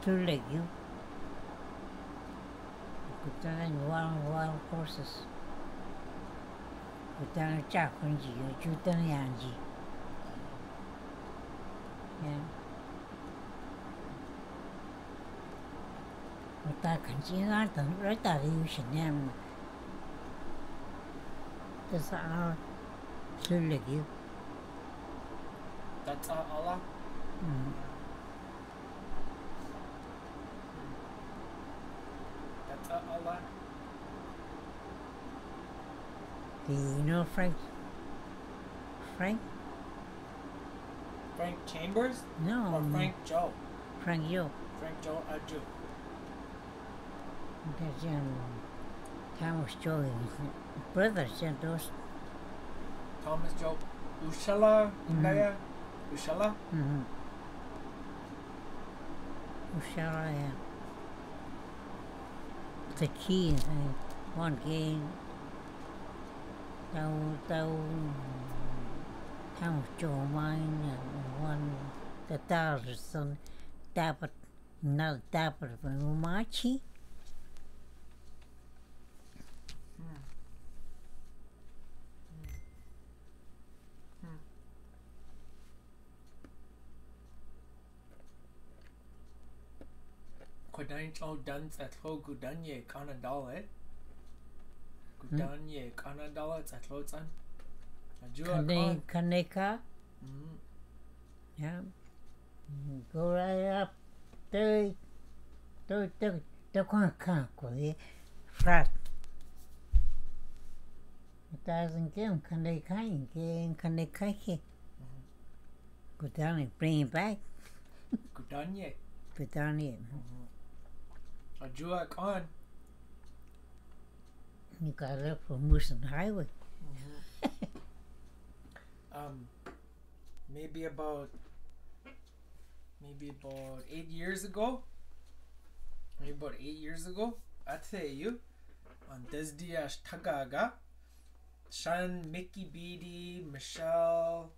[SPEAKER 2] tulek you. Kutan wild wild horses. Kutan cha kunji yu jutan yanji. Yeah. Ta kanji nga tan ra ta ri yu shin nem ta sa su le gi
[SPEAKER 1] That's Allah.
[SPEAKER 2] mm
[SPEAKER 1] That's Allah.
[SPEAKER 2] do you know Frank Frank
[SPEAKER 1] Frank Chambers
[SPEAKER 2] no
[SPEAKER 1] or Frank Joe?
[SPEAKER 2] Frank Yo
[SPEAKER 1] Frank Joe uh, Aju.
[SPEAKER 2] That's um Thomas Joe brothers and those
[SPEAKER 1] Thomas Joe. Ushala
[SPEAKER 2] Mhm.
[SPEAKER 1] Indaya. Ushala.
[SPEAKER 2] mm Ushara yeah the key uh, one game tao tao Thomas Joe mine and one the thousand son dapat not dapat machi
[SPEAKER 1] Kodain cho at ho gudanye kanadale. Gudanye kanadale at lo tsan. Ajua
[SPEAKER 2] Kane. Kaneka?
[SPEAKER 1] Mm.
[SPEAKER 2] yeah. Go right up. Của cái frat người ta dừng cái ông khăn đây khai cái khăn đây khai kia của ta này bring it back.
[SPEAKER 1] Gudanye.
[SPEAKER 2] của ta này
[SPEAKER 1] Ajua kon.
[SPEAKER 2] you got it from Moose Highway
[SPEAKER 1] um, maybe about maybe about eight years ago. Maybe about eight years ago. I'd say you on Desdiash Tagaga. Shan, Mickey Beatty, Michelle,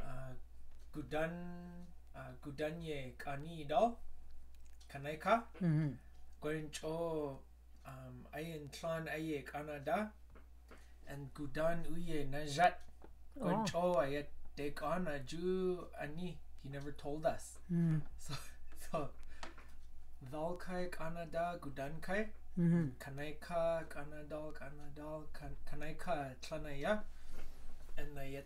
[SPEAKER 1] uh, Gudan, uh, Gudanye Kanidal, Kanaika,
[SPEAKER 2] mm
[SPEAKER 1] Gwencho, um, Ayen Tlan Aye Canada, and Gudan Uye Najat.
[SPEAKER 2] oh
[SPEAKER 1] Gwencho Ayet Dekon Aju Ani. He never told us.
[SPEAKER 2] mm
[SPEAKER 1] So, so Valkai Canada Gudankai,
[SPEAKER 2] mm
[SPEAKER 1] Kanaika Kanadal Kanadal Kan- Kanaika Tlanaya, and Ayet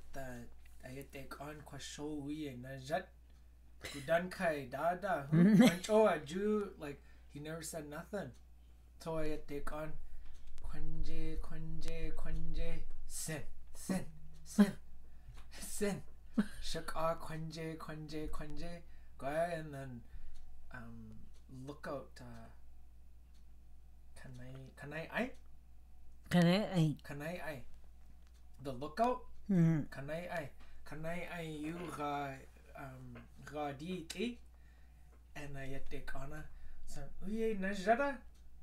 [SPEAKER 1] Ayet Dekon Kwasho Uye Najat. Gudankai Dada. Gwencho Aju, like, he never said nothing. So Ayet Dekon Kwanje, Kwanje, Kwanje, Sin, Sin, Sin, Sin. Shaka Kwanje, Kwanje. Go ahead and then um, look out. Uh, can I, can I, I,
[SPEAKER 2] can I I
[SPEAKER 1] can I, I, the lookout.
[SPEAKER 2] mm
[SPEAKER 1] Can I, I, can I, I, you ga, um, ga di and I yet take honor. So, uye najada,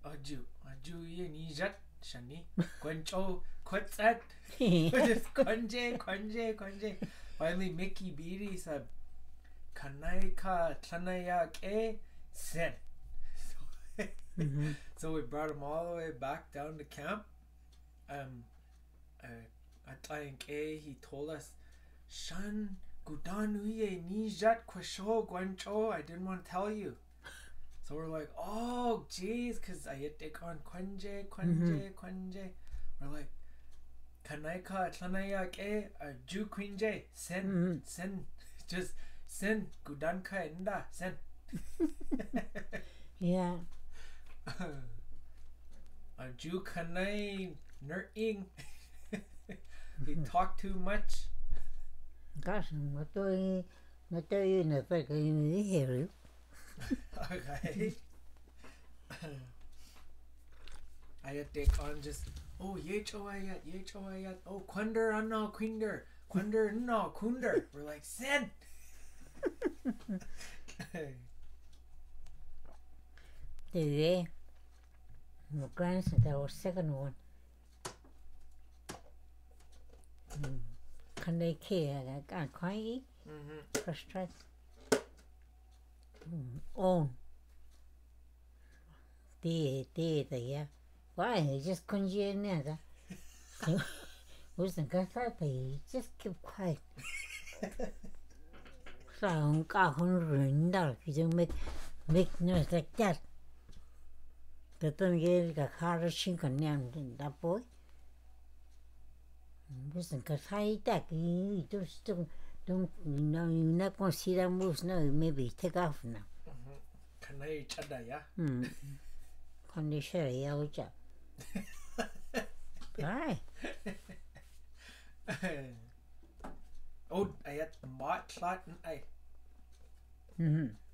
[SPEAKER 1] aju, aju ye nijat, shani, gwencho, kwatsat. just konje, konje, konje. Finally, Mickey Beatty said, Kanaika sen. So,
[SPEAKER 2] mm
[SPEAKER 1] so we brought him all the way back down to camp. Um, uh, at Tlank A, he told us, Shan Gudanuye Nijat Kwasho Guancho. I didn't want to tell you. So we're like, oh, jeez, because I hit take on Quanje, Quanje, Quanje. We're like, Kanaika Tlanaya ke a Ju Quinje, sen,
[SPEAKER 2] Mhm.
[SPEAKER 1] sen, just sen, Gudanka Nda, sen.
[SPEAKER 2] yeah
[SPEAKER 1] a Ju Kanai Nurting. he talked too much.
[SPEAKER 2] gosh mà tôi mà tôi là phải cái gì hiểu
[SPEAKER 1] Okay. I had take on just Oh, yechoayat, yechoayat. Oh, quender, anno, quinder. Quender, no, kunder. We're like, Sid!
[SPEAKER 2] Today, my grandson, that was second one. Can they care? I can't quite
[SPEAKER 1] mm-hmm.
[SPEAKER 2] frustrated. on. Dee, dee da ya. Why he just couldn't hear me da? Wasn't got that, but he just kept quiet. So on ka hun run da, he just make make noise like that. The thing is, the car is sinking down in that boy. Wasn't got that, he just don't, don't, you know, you're not going to see that moves now. Maybe take off now.
[SPEAKER 1] Mm-hmm. Can I chada, yeah?
[SPEAKER 2] Hmm. Con đi xe lại yêu chợ. Đấy.
[SPEAKER 1] oh, ayat bot clot ay.
[SPEAKER 2] Ừ.
[SPEAKER 1] Johnson.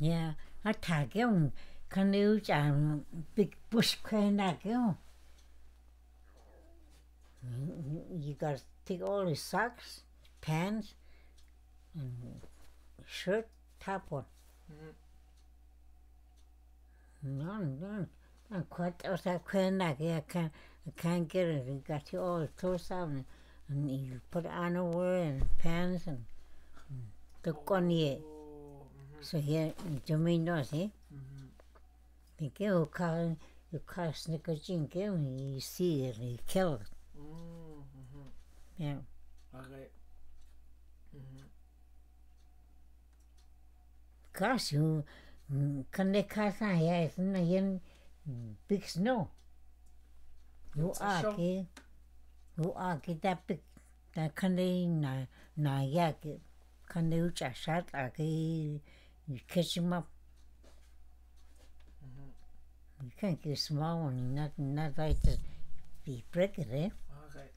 [SPEAKER 2] Yeah. Nó thả cái ông con yêu big bush cái. You got to take all his socks, pants, and shirt, top on.
[SPEAKER 1] Mhm.
[SPEAKER 2] No, no. I'm quite out of. I can't, I can't get it. You got to all the clothes out and, and you put underwear and pants and, the con here.
[SPEAKER 1] Oh, mhm,
[SPEAKER 2] So here, Jermaine knows, eh?
[SPEAKER 1] mhm.
[SPEAKER 2] The girl call, you call snicker jean girl and you see it and you kill it.
[SPEAKER 1] Mm, mhm.
[SPEAKER 2] Yeah.
[SPEAKER 1] Okay. Mhm.
[SPEAKER 2] Gosh, you, can they call that here? It's not in big snow. You
[SPEAKER 1] It's a
[SPEAKER 2] are,
[SPEAKER 1] show.
[SPEAKER 2] okay? You are, get that big, that can they, na, na, yeah, get, can they just shot, okay? You catch him up.
[SPEAKER 1] Mhm.
[SPEAKER 2] You can't get a small one, not, not like the break it, eh?
[SPEAKER 1] Okay.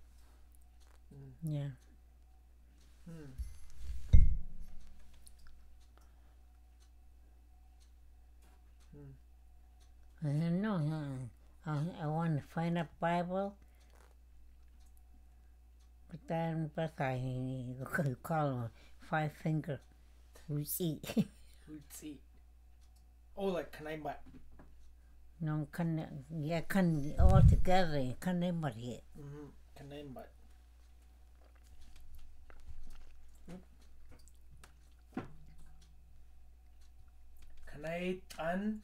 [SPEAKER 2] Yeah.
[SPEAKER 1] Hmm.
[SPEAKER 2] I don't know. I, I want to find a Bible. But then, but I you call five finger. We see.
[SPEAKER 1] Eat? Oh, like can I but
[SPEAKER 2] no, can yeah, can all together. But here?
[SPEAKER 1] mhm. Can I but Can I tan?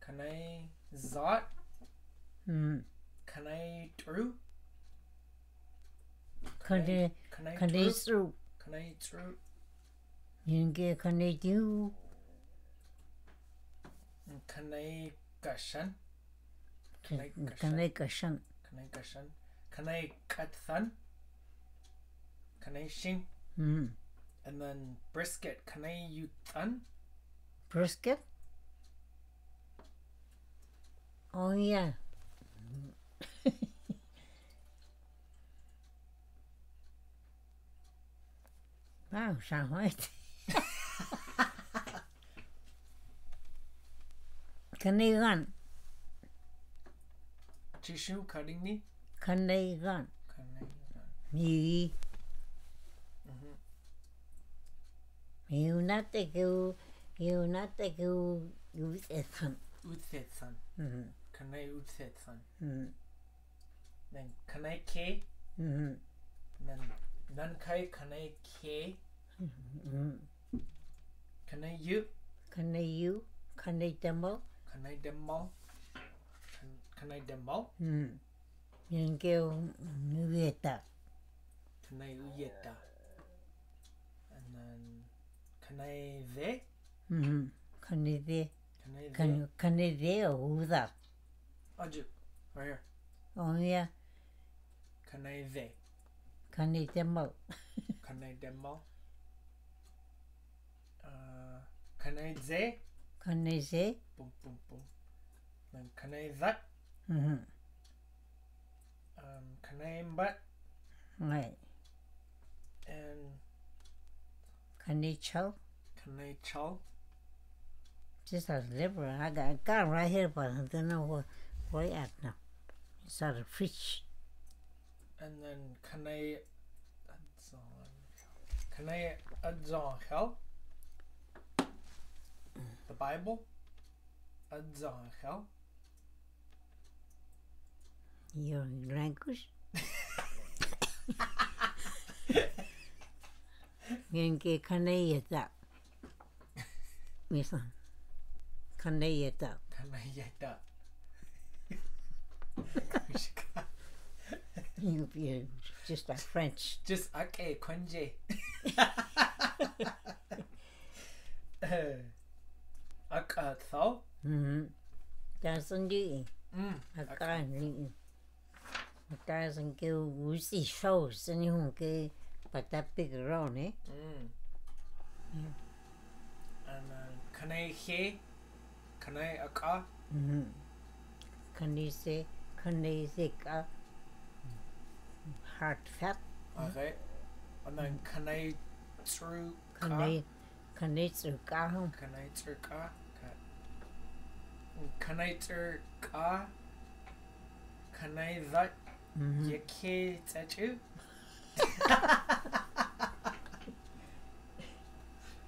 [SPEAKER 1] Can I zot?
[SPEAKER 2] Hmm.
[SPEAKER 1] Can I through?
[SPEAKER 2] Can
[SPEAKER 1] I
[SPEAKER 2] Can they
[SPEAKER 1] through?
[SPEAKER 2] through?
[SPEAKER 1] Can I
[SPEAKER 2] get can?
[SPEAKER 1] I gashan?
[SPEAKER 2] Can
[SPEAKER 1] Like
[SPEAKER 2] can they gashan?
[SPEAKER 1] Can I gashan? Can I cut than? Can I shing?
[SPEAKER 2] Hmm.
[SPEAKER 1] And then brisket. Can I you than?
[SPEAKER 2] Brisket? Oh yeah. wow, sound right. Can they run?
[SPEAKER 1] Chishu cutting me?
[SPEAKER 2] Can they run?
[SPEAKER 1] Can I run?
[SPEAKER 2] Me.
[SPEAKER 1] Mhm.
[SPEAKER 2] You not the go. You not the go. You it hunt.
[SPEAKER 1] Uthet san.
[SPEAKER 2] Hmm.
[SPEAKER 1] Can I uthet san?
[SPEAKER 2] Hmm.
[SPEAKER 1] Then can I K?
[SPEAKER 2] Hmm.
[SPEAKER 1] Then nan kai can I K?
[SPEAKER 2] Hmm.
[SPEAKER 1] Can I you?
[SPEAKER 2] Can they you? Can they demo?
[SPEAKER 1] Can I demo? Can, can I demo?
[SPEAKER 2] Hmm. Những kêu như Việt à.
[SPEAKER 1] Can I uyeta? And then can I ve?
[SPEAKER 2] Ừ. Can đi đi.
[SPEAKER 1] Can I ve?
[SPEAKER 2] Can can đi đi ở où đó.
[SPEAKER 1] Aju. Right here.
[SPEAKER 2] Oh yeah.
[SPEAKER 1] Can I ve?
[SPEAKER 2] Can đi demo.
[SPEAKER 1] Can I demo? Uh, can I ze?
[SPEAKER 2] Can
[SPEAKER 1] Boom, boom, boom. Then can I that?
[SPEAKER 2] Ừ.
[SPEAKER 1] um, Kanaimbat
[SPEAKER 2] Right.
[SPEAKER 1] and
[SPEAKER 2] Kanei Chow.
[SPEAKER 1] Kanai Chal.
[SPEAKER 2] Just as liberal. I got, got it right here, but I don't know where, where at now. It's out of fridge.
[SPEAKER 1] And then Kanai Adzon. Kanai Adzon Hell. The Bible. Adzon Hell.
[SPEAKER 2] Your language. Yang kanei yata. Misan. Kanei yata.
[SPEAKER 1] Kanai Yeta.
[SPEAKER 2] You be just like French.
[SPEAKER 1] Just ake kunje. Uh, Aka thao.
[SPEAKER 2] Mm-hmm. Doesn't
[SPEAKER 1] Mm.
[SPEAKER 2] I can't eat. It doesn't give woozy shows and you get but that big around. Yeah.
[SPEAKER 1] And then kanai he. Kanai aka.
[SPEAKER 2] Mm-hmm. Can you say can you say heart fat?
[SPEAKER 1] Okay. And then kanai tru ka.
[SPEAKER 2] Can you can you say ka home?
[SPEAKER 1] Kanai tru ka. Ka- Kanai tru ka. Kanai that.
[SPEAKER 2] Mm-hmm.
[SPEAKER 1] Yake tatu.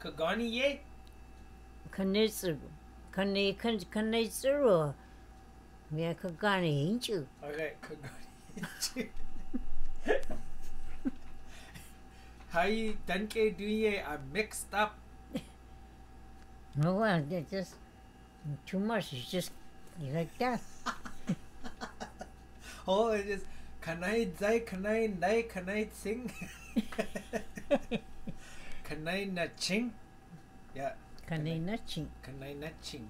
[SPEAKER 1] Kagani ye.
[SPEAKER 2] You you you yeah, can gone ain't you?
[SPEAKER 1] Okay, kagani. Hai danke duye are mixed up.
[SPEAKER 2] No, just too much. It's just like that.
[SPEAKER 1] Oh, it is. Can I zai? Can I nai? Can I sing? Can I ching? Yeah.
[SPEAKER 2] Can you nothing?
[SPEAKER 1] Can I na ching?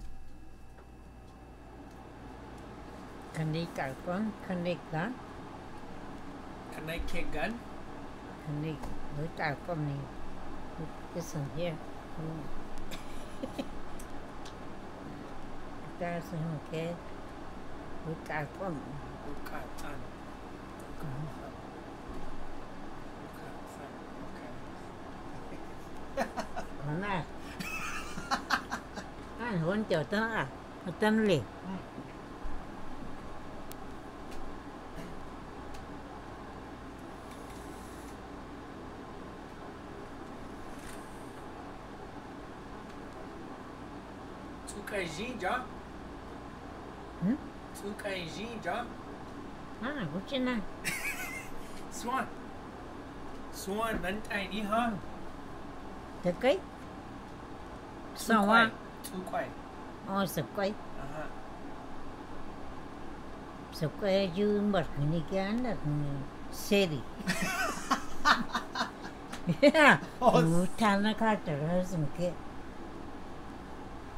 [SPEAKER 2] Can got one? Can you gun?
[SPEAKER 1] Can I ke gun?
[SPEAKER 2] Can you look out for me? Listen here. Mm. There's him, okay? Look out for me.
[SPEAKER 1] John?
[SPEAKER 2] Nó là của Jenna.
[SPEAKER 1] Swan. Swan bánh tay đi hơn.
[SPEAKER 2] Thật cái? Sao à?
[SPEAKER 1] Thu quay.
[SPEAKER 2] Ồ, sập quay. Sập quay chứ bật người kia là
[SPEAKER 1] seri.
[SPEAKER 2] Ủa, thằng nó khá trở ra dùng kia.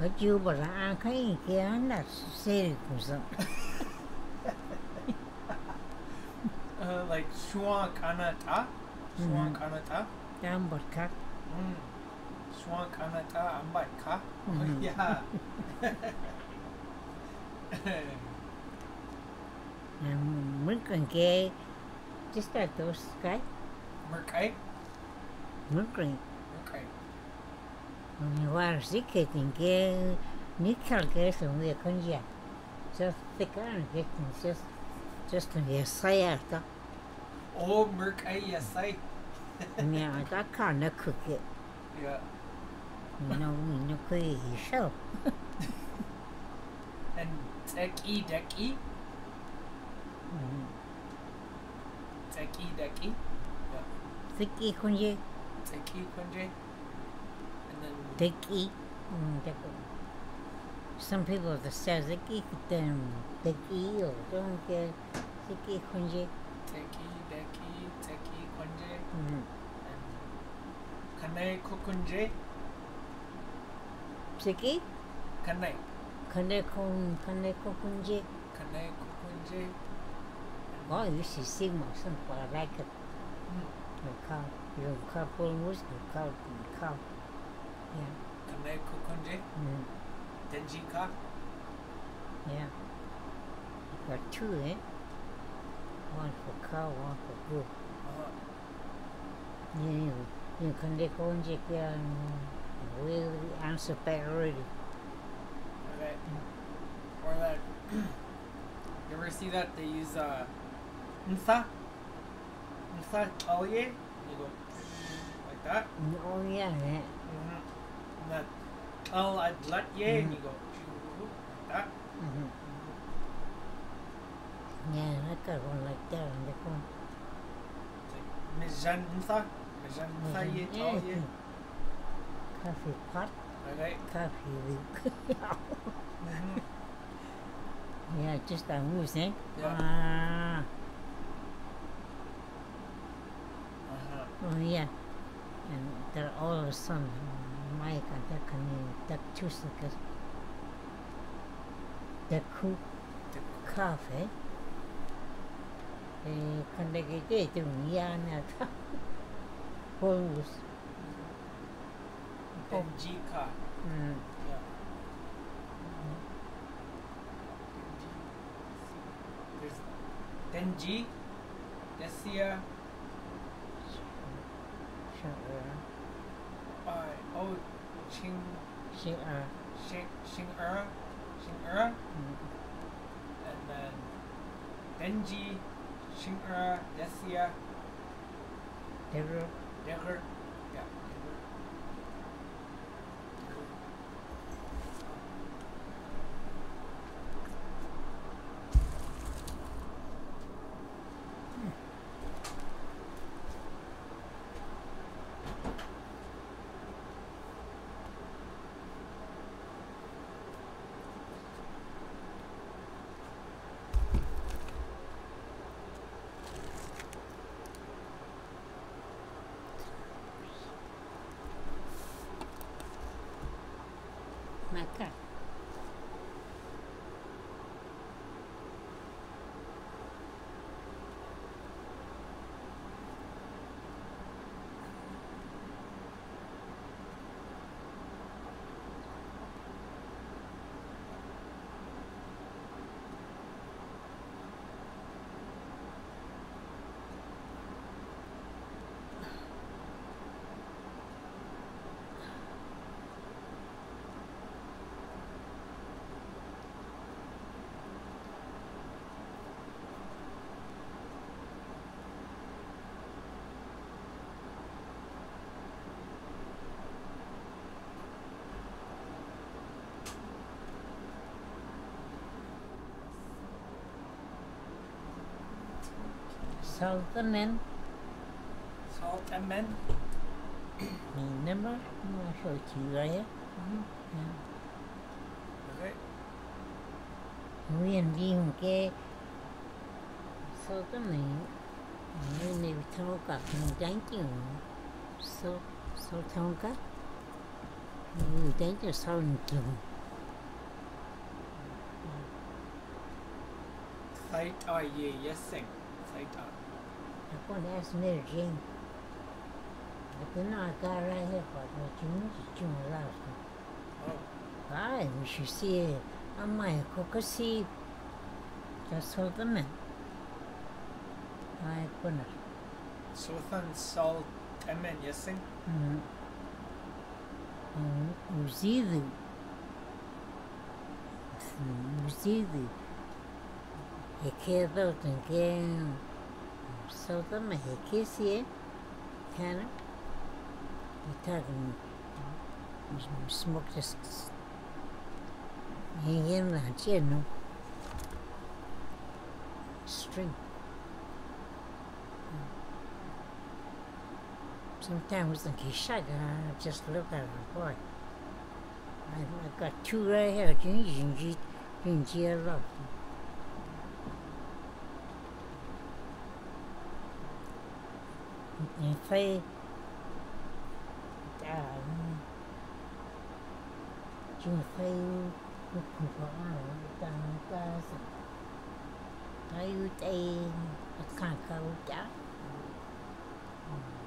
[SPEAKER 2] Ở chưa bà ra ăn cái kia là seri của
[SPEAKER 1] sập. Like Swan kanata. Swan
[SPEAKER 2] Mhm.
[SPEAKER 1] kanata.
[SPEAKER 2] Đang bật khác.
[SPEAKER 1] Mm. Swan kanata ambai ka.
[SPEAKER 2] Mhm.
[SPEAKER 1] Yeah.
[SPEAKER 2] À, Mới cần kia. Just like those guys.
[SPEAKER 1] Merkai. Merkai.
[SPEAKER 2] Mình qua sĩ kể tình kia Ní khảo kia sống về con gì Just think on it Just Just to get say out đó
[SPEAKER 1] Oh, Merkai yasai.
[SPEAKER 2] Nhà ta khảo nó
[SPEAKER 1] Yeah.
[SPEAKER 2] You know, mình know, ý sao
[SPEAKER 1] And Teki Deki. Teki Deki.
[SPEAKER 2] Thích ý con gì
[SPEAKER 1] Teki Kunje. And then
[SPEAKER 2] Thích ý mm, Some people that say ý Then ý Or don't get Thích ý con gì
[SPEAKER 1] Teki Deki. Teki Kunje.
[SPEAKER 2] Ừ.
[SPEAKER 1] And Kane Kukunje.
[SPEAKER 2] Thích ý
[SPEAKER 1] Kane.
[SPEAKER 2] Khăn đây không Khăn đây không con gì
[SPEAKER 1] Kane Kukunje.
[SPEAKER 2] Có ý sĩ sinh mà Xong quả lại cái
[SPEAKER 1] Mm.
[SPEAKER 2] Người cao Rồi cao Paul Moose Người cao Người cao Yeah
[SPEAKER 1] Kane Kukunje.
[SPEAKER 2] Mm.
[SPEAKER 1] Denjika.
[SPEAKER 2] Yeah. Got two, eh? one for cow, one for goat.
[SPEAKER 1] Uh-huh.
[SPEAKER 2] You, you can take on check and we answer back already.
[SPEAKER 1] Or that. you ever see that they use uh, nsa? Nsa alye? You go like that.
[SPEAKER 2] Oh yeah, yeah.
[SPEAKER 1] Mm-hmm. And that al adlat ye, and you go like that.
[SPEAKER 2] Mm-hmm. Yeah, I got one like that on the phone.
[SPEAKER 1] Like mijan nsa, mijan nsa ye, al ye.
[SPEAKER 2] Coffee
[SPEAKER 1] Okay.
[SPEAKER 2] coffee leak.
[SPEAKER 1] Mm-hmm.
[SPEAKER 2] yeah, just a moose, eh?
[SPEAKER 1] Yeah.
[SPEAKER 2] Ah,
[SPEAKER 1] Uh-huh.
[SPEAKER 2] oh yeah. And they're all some Mike and that can that two seconds. The cook the coffee. Eh, kan they get it to me, yeah, na. Bonus.
[SPEAKER 1] Denjika.
[SPEAKER 2] Mm.
[SPEAKER 1] Yeah. There's Denji, Desia, uh, oh, Ching,
[SPEAKER 2] She are.
[SPEAKER 1] Xing, Xing'er, Xing'er,
[SPEAKER 2] Mm.
[SPEAKER 1] and then Denji, Xing'er, Desia,
[SPEAKER 2] They're
[SPEAKER 1] Yeah,
[SPEAKER 2] my cat. Sultan
[SPEAKER 1] Salt and men.
[SPEAKER 2] remember? I'm show it to you right.
[SPEAKER 1] Mm-hmm.
[SPEAKER 2] Yeah.
[SPEAKER 1] Okay.
[SPEAKER 2] Nguyên đi một cái sau cái này người này thâu cả mình đánh chịu sau sau thâu cả người đánh chịu sau mình chịu
[SPEAKER 1] Fight, oh yeah, yes, sing. Uh,
[SPEAKER 2] Ako na as Mary Jane. Ito na akara here pa na chunu si chunu last.
[SPEAKER 1] oh,
[SPEAKER 2] Ay, we should see amay ko kasi just hold them in. Ay, ko na.
[SPEAKER 1] Sothan, salt and men, yes, sing.
[SPEAKER 2] Mm. Mm, Uzidu. Uzidu. E que do tem que só também é que se é cara e tá com smoke just hanging lá tinha no string. Sometimes the Kishaga, I just look at her, boy. I've got two right here, Jinji, Jinji, I love them. And if I, um, Jim Fay, looking for our down Gaza. I would a, I can't go down.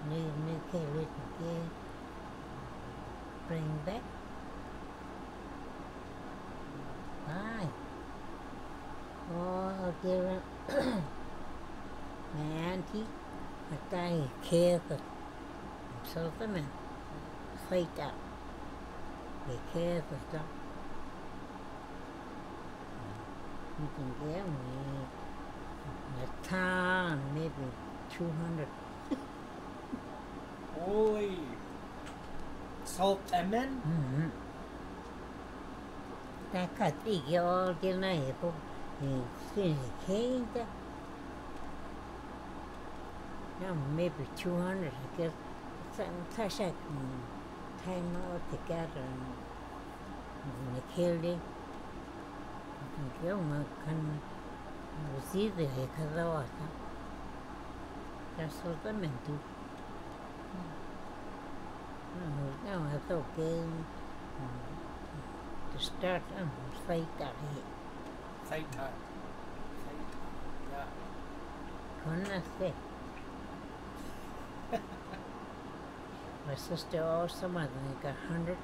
[SPEAKER 2] New, new kid, little kid. Bring back. Bye. Oh, dear. my auntie, at I care for so the men fight up. They care for stuff. You can get me a ton, maybe 200.
[SPEAKER 1] Holy. Salt Emen?
[SPEAKER 2] Mm-hmm. Ta cả tỷ cái cái này cũng thì cái cái Maybe 200 because some Tasha time all together and they killed the killing. Cái mà cần gì thì cái đó à. That's what I meant to. Now I thought okay. To start and fight that hit.
[SPEAKER 1] Fight time. Fight. Yeah.
[SPEAKER 2] My sister also, I think a hundred.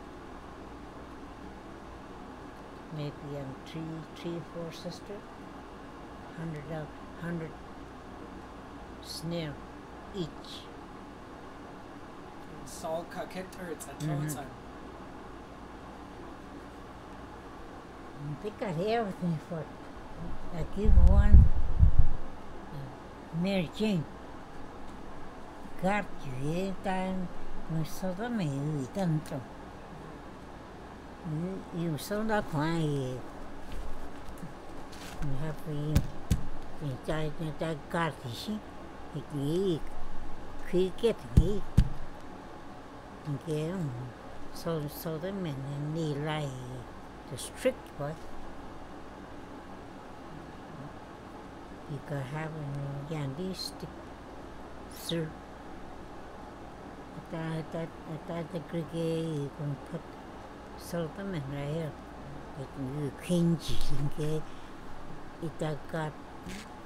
[SPEAKER 2] Maybe um, three, three, four sister. Hundred of hundred snare each.
[SPEAKER 1] Saul Kakit or it's a
[SPEAKER 2] Mhm. And They got everything for it. I give one uh, Mary Jane. Got you every time we saw them you saw that one you have try to try got you see it get me again so so the men and they lie the strict boy. You could have a yandy stick, sir. At that, at that, at the griggy, you can put salt them in right here. It you cringe, and it got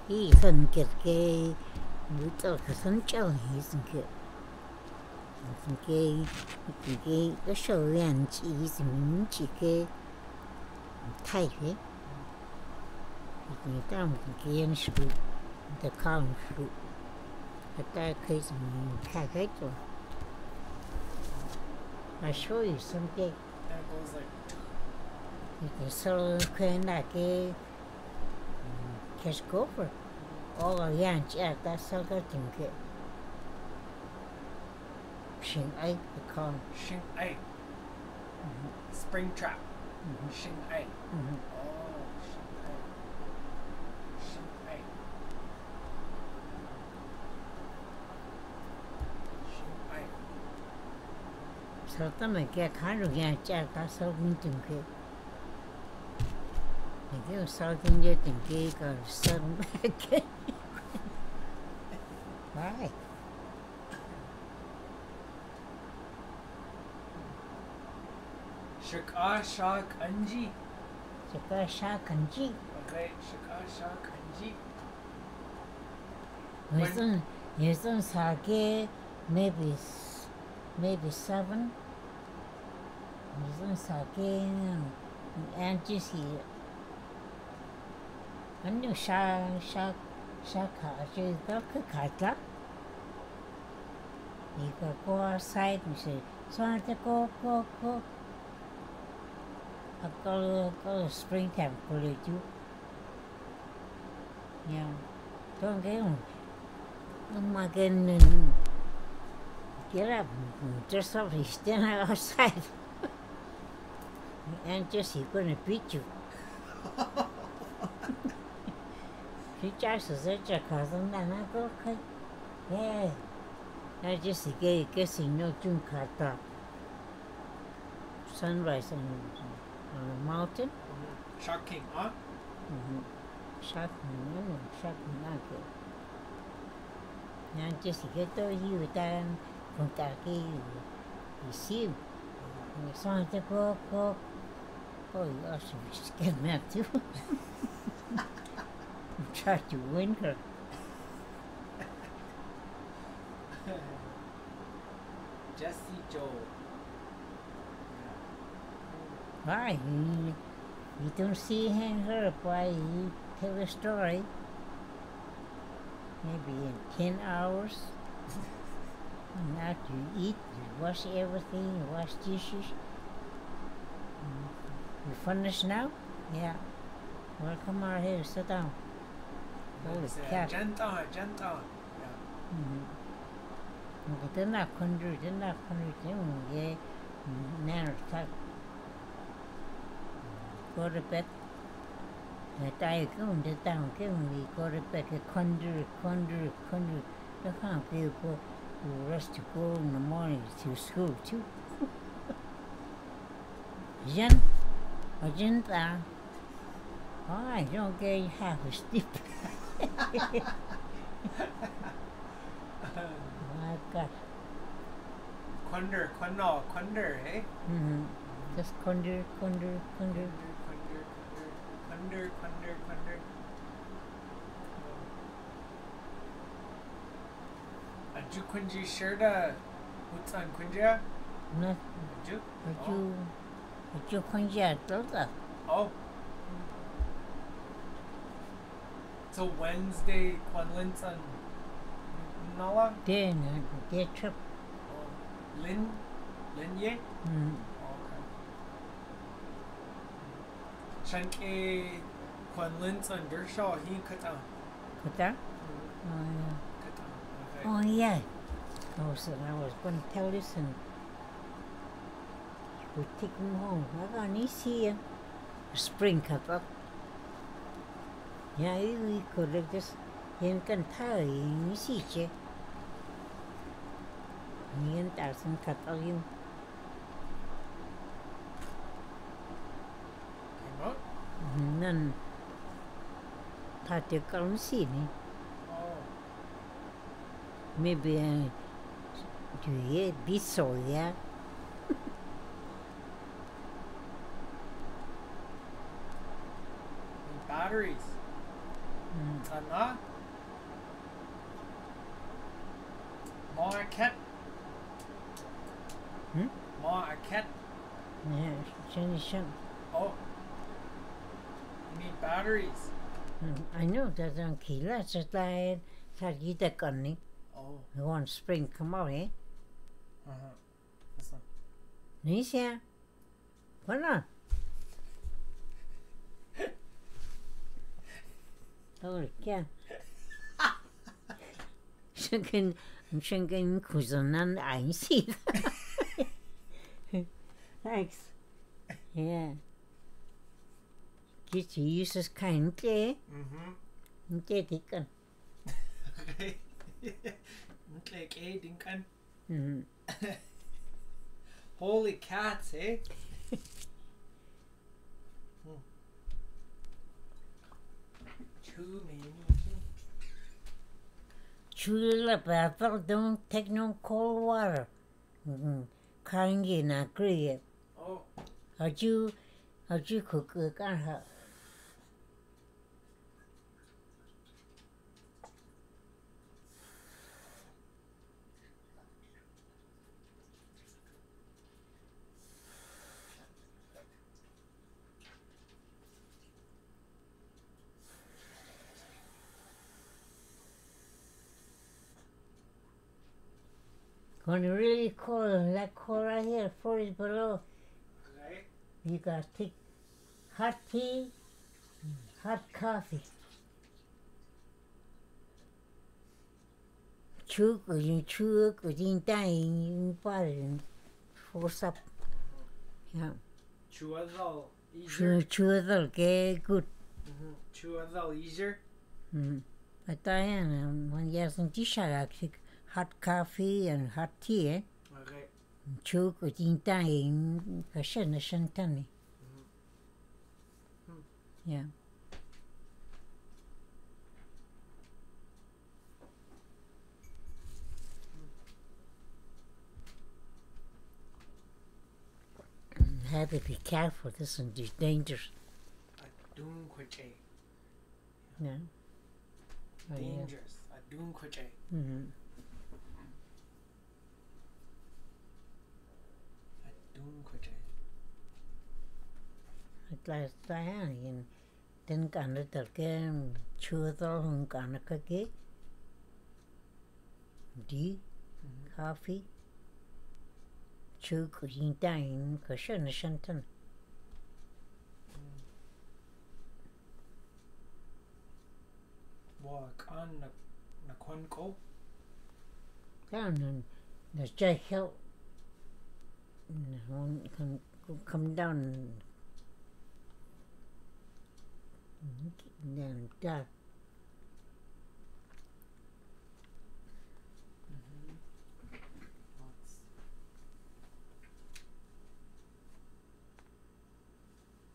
[SPEAKER 2] he can get gay. With all the sunshine, he's good. Cái cái cái số lượng chỉ mình chỉ cái thay thế người ta một cái yên sự the con sự người ta khi mình khai hết rồi I show you something.
[SPEAKER 1] And it goes like
[SPEAKER 2] you can sell cái là cái cash gopher all ở yan chỉ là ta sell tiền cái Shin ai the con
[SPEAKER 1] Shing Ai. Mm-hmm. Spring Trap. Mm-hmm. Shing Ai. Mm-hmm.
[SPEAKER 2] Mhm.
[SPEAKER 1] Oh, Shing Ai. Shing Ai. Shing Ai.
[SPEAKER 2] Sau đó mình kia khá rồi nha cha ta sau những từng kia thì cái sau những cái từng kia còn sơn kia Right.
[SPEAKER 1] Shaka Shak Anji.
[SPEAKER 2] Chỉ có sa cần chi
[SPEAKER 1] Okay, Shaka Shak Anji.
[SPEAKER 2] người 무슨 사기는 안지시 아니요 샤샤샤카지 그 가자 이거 고 사이드시 손한테 고고고 아까 그 스프링 템 걸리죠 그냥 그런 게 음악에는 cái là rất sắp thì trên hai outside and just he's gonna beat you She tries to say your cousin and I go yeah I just get guessing no June Carter sunrise on, on a mountain
[SPEAKER 1] Shark King, huh?
[SPEAKER 2] Shot mình shot mình ăn kìa Nên chỉ sĩ cái tôi yêu ta Còn ta cái Cái siêu Người xong ta có có Ôi ơi sự scared me too I'm trying to win her
[SPEAKER 1] Jesse Joe.
[SPEAKER 2] Why? You, you don't see him her Why you tell a story maybe in 10 hours. and after you eat, you wash everything, you wash dishes. Finished now? Yeah. Well, come out here, sit down. Holy
[SPEAKER 1] uh,
[SPEAKER 2] cat.
[SPEAKER 1] Gentle, gentle. Yeah.
[SPEAKER 2] Mm-hmm. Cái nào con rủi, cái nào con rủi, cái mà ghê nè rồi thật. Go to bed. Người ta cái mình đi tao cái mình go to bed cái con rủi, con rủi, con rủi. Nó không feel go you rush to go in the morning to school too. Dân, Oh, I don't get half a sleep. My God.
[SPEAKER 1] Quander, quando, quander, eh?
[SPEAKER 2] Mm-hmm. Just conjure, conjure, conjure.
[SPEAKER 1] Quander, quander, quander, quander. Aju kunji shirda utsan kunja?
[SPEAKER 2] No,
[SPEAKER 1] Aju?
[SPEAKER 2] But you, but you conjure todo.
[SPEAKER 1] Oh. So Wednesday, Kwanlinsan Nala?
[SPEAKER 2] Then, uh, they trip.
[SPEAKER 1] Oh. Lin? Lin Ye?
[SPEAKER 2] Mm.
[SPEAKER 1] Okay. Shanke Kwanlinsan Dershaw, he kata.
[SPEAKER 2] Kata? Oh, yeah.
[SPEAKER 1] Kata. Okay.
[SPEAKER 2] Oh, yeah. I was, I was going to tell you could take him home. I got any see him. Spring cut up. Yeah, you, you could have just, him can tell you, you see, che. Me and Darson cut out him.
[SPEAKER 1] Came out?
[SPEAKER 2] None. Thought you couldn't see me.
[SPEAKER 1] Oh.
[SPEAKER 2] Maybe uh, do you be so, yeah?
[SPEAKER 1] And batteries.
[SPEAKER 2] Mm.
[SPEAKER 1] Tana. Ma a cat.
[SPEAKER 2] Hmm?
[SPEAKER 1] Ma a cat.
[SPEAKER 2] Yeah, shiny shun.
[SPEAKER 1] Oh. You need batteries.
[SPEAKER 2] Mm, I know that on Kila, just like that you the gunny.
[SPEAKER 1] Oh.
[SPEAKER 2] The one spring come out, eh?
[SPEAKER 1] Uh huh. Listen.
[SPEAKER 2] Nisha? What on? Oh, yeah. Shinkin, shinkin kuzanan I see. Thanks. Yeah. Get you use this kind of
[SPEAKER 1] Mm-hmm.
[SPEAKER 2] Dicken.
[SPEAKER 1] Dinkan.
[SPEAKER 2] Mm.
[SPEAKER 1] Holy cats, eh? Hmm. Too many.
[SPEAKER 2] Chula pepper don't take no cold water. Kangi na kriye.
[SPEAKER 1] Oh,
[SPEAKER 2] Aju, aju cook kan When you really cold, like cold right here, 40 below,
[SPEAKER 1] okay.
[SPEAKER 2] you gotta take hot tea, hot coffee. Của những chú của những tay những ba 人 force up. Yeah.
[SPEAKER 1] Chuazal easier.
[SPEAKER 2] đó cái good.
[SPEAKER 1] Mm-hmm. Chuazal easier.
[SPEAKER 2] Mm. But I am when you have some tea actually hot coffee and hot tea. Eh?
[SPEAKER 1] Okay.
[SPEAKER 2] Chú của những tay cái sân là sân thân. Yeah. Mm, have to be careful. This is dangerous.
[SPEAKER 1] Adun kwache.
[SPEAKER 2] Yeah. Yeah.
[SPEAKER 1] Dangerous. Adun kwache.
[SPEAKER 2] Mm-hmm. on quicker. Itla sta in ten kana talke and hun kana kake D. Mm-hmm. coffee chu kuhin tain kushan
[SPEAKER 1] shantan. on the na kwan
[SPEAKER 2] ko? Kan na Hill one can come down then that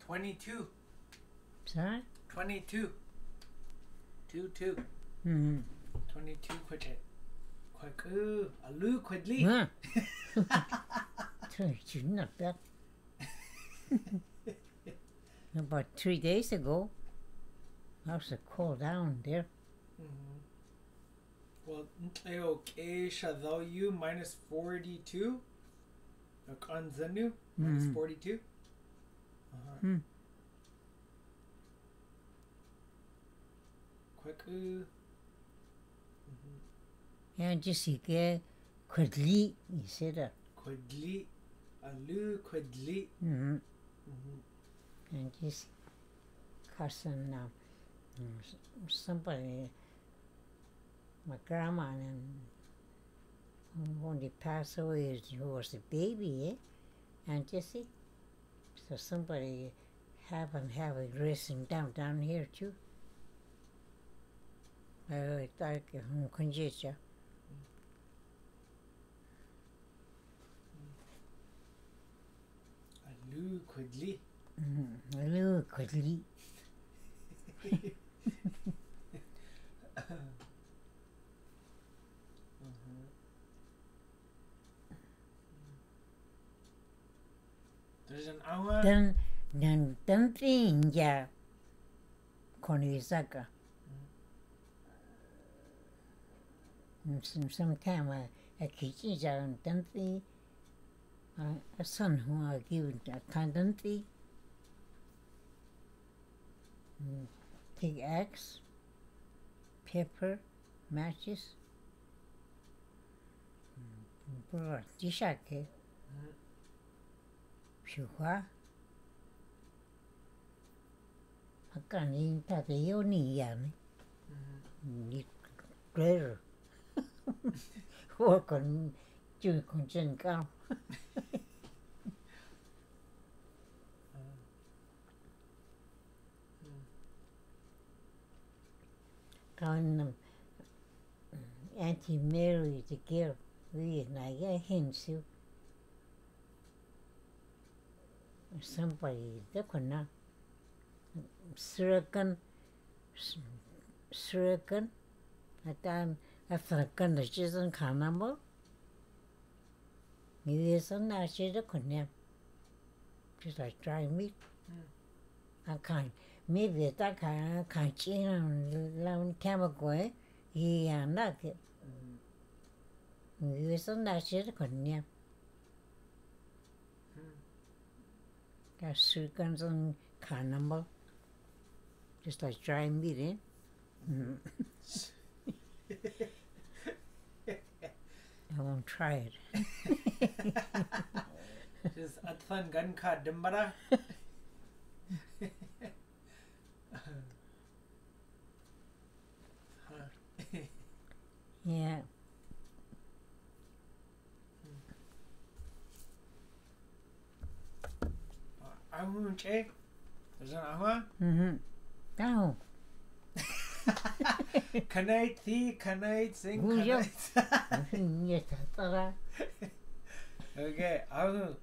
[SPEAKER 1] Twenty-two.
[SPEAKER 2] Sorry.
[SPEAKER 1] Twenty-two. Two-two.
[SPEAKER 2] Mm-hmm.
[SPEAKER 1] Twenty-two quick, quick, ooh,
[SPEAKER 2] a loo quickly. Shouldn't have. About three days ago, I was called down there. Mm-hmm.
[SPEAKER 1] Well, okay, Shadalyu minus 42. Kanzenu minus
[SPEAKER 2] mm-hmm.
[SPEAKER 1] 42. Uh-huh. Mm.
[SPEAKER 2] Yeah, just he get Kudli, you said that.
[SPEAKER 1] Kudli. Liquidly. Mm-hmm.
[SPEAKER 2] Mm-hmm. And this cousin, uh, somebody, my grandma, and when he passed away, he was a baby, eh? And you see, so somebody haven't have a dressing down down here too. I like conjecture.
[SPEAKER 1] lưu
[SPEAKER 2] Lou Quigley. Lou Quigley.
[SPEAKER 1] There's an hour.
[SPEAKER 2] Dan, dan, dan finja con Isaka. Sometimes I, I teach you, dan finja. Asan hua given a candidate. Big axe, paper, matches. Mm, Bro, dishake. Eh? Shua. Akan in tate yoni yani. Ni clear. Work on doing consent count. Kanam Auntie Mary the girl we na ya hin siu. Somebody the kona Surakan Surakan at time after kan the children kanamo. Carnival. Maybe it's a national the corner. Just like dry meat. I can't. Maybe that kind of can't change on chemical. Yeah, not it. Maybe it's a national the corner. Got Surikans on carnival. Just like dry meat, eh? Mm. I won't try it.
[SPEAKER 1] just athan gan ka dimbara
[SPEAKER 2] Yeah.
[SPEAKER 1] amu che there's an hour
[SPEAKER 2] Mm-hmm. Oh,
[SPEAKER 1] kanai thi kanai sing?
[SPEAKER 2] Who's your-
[SPEAKER 1] kanai
[SPEAKER 2] yes, that's all right.
[SPEAKER 1] okay amu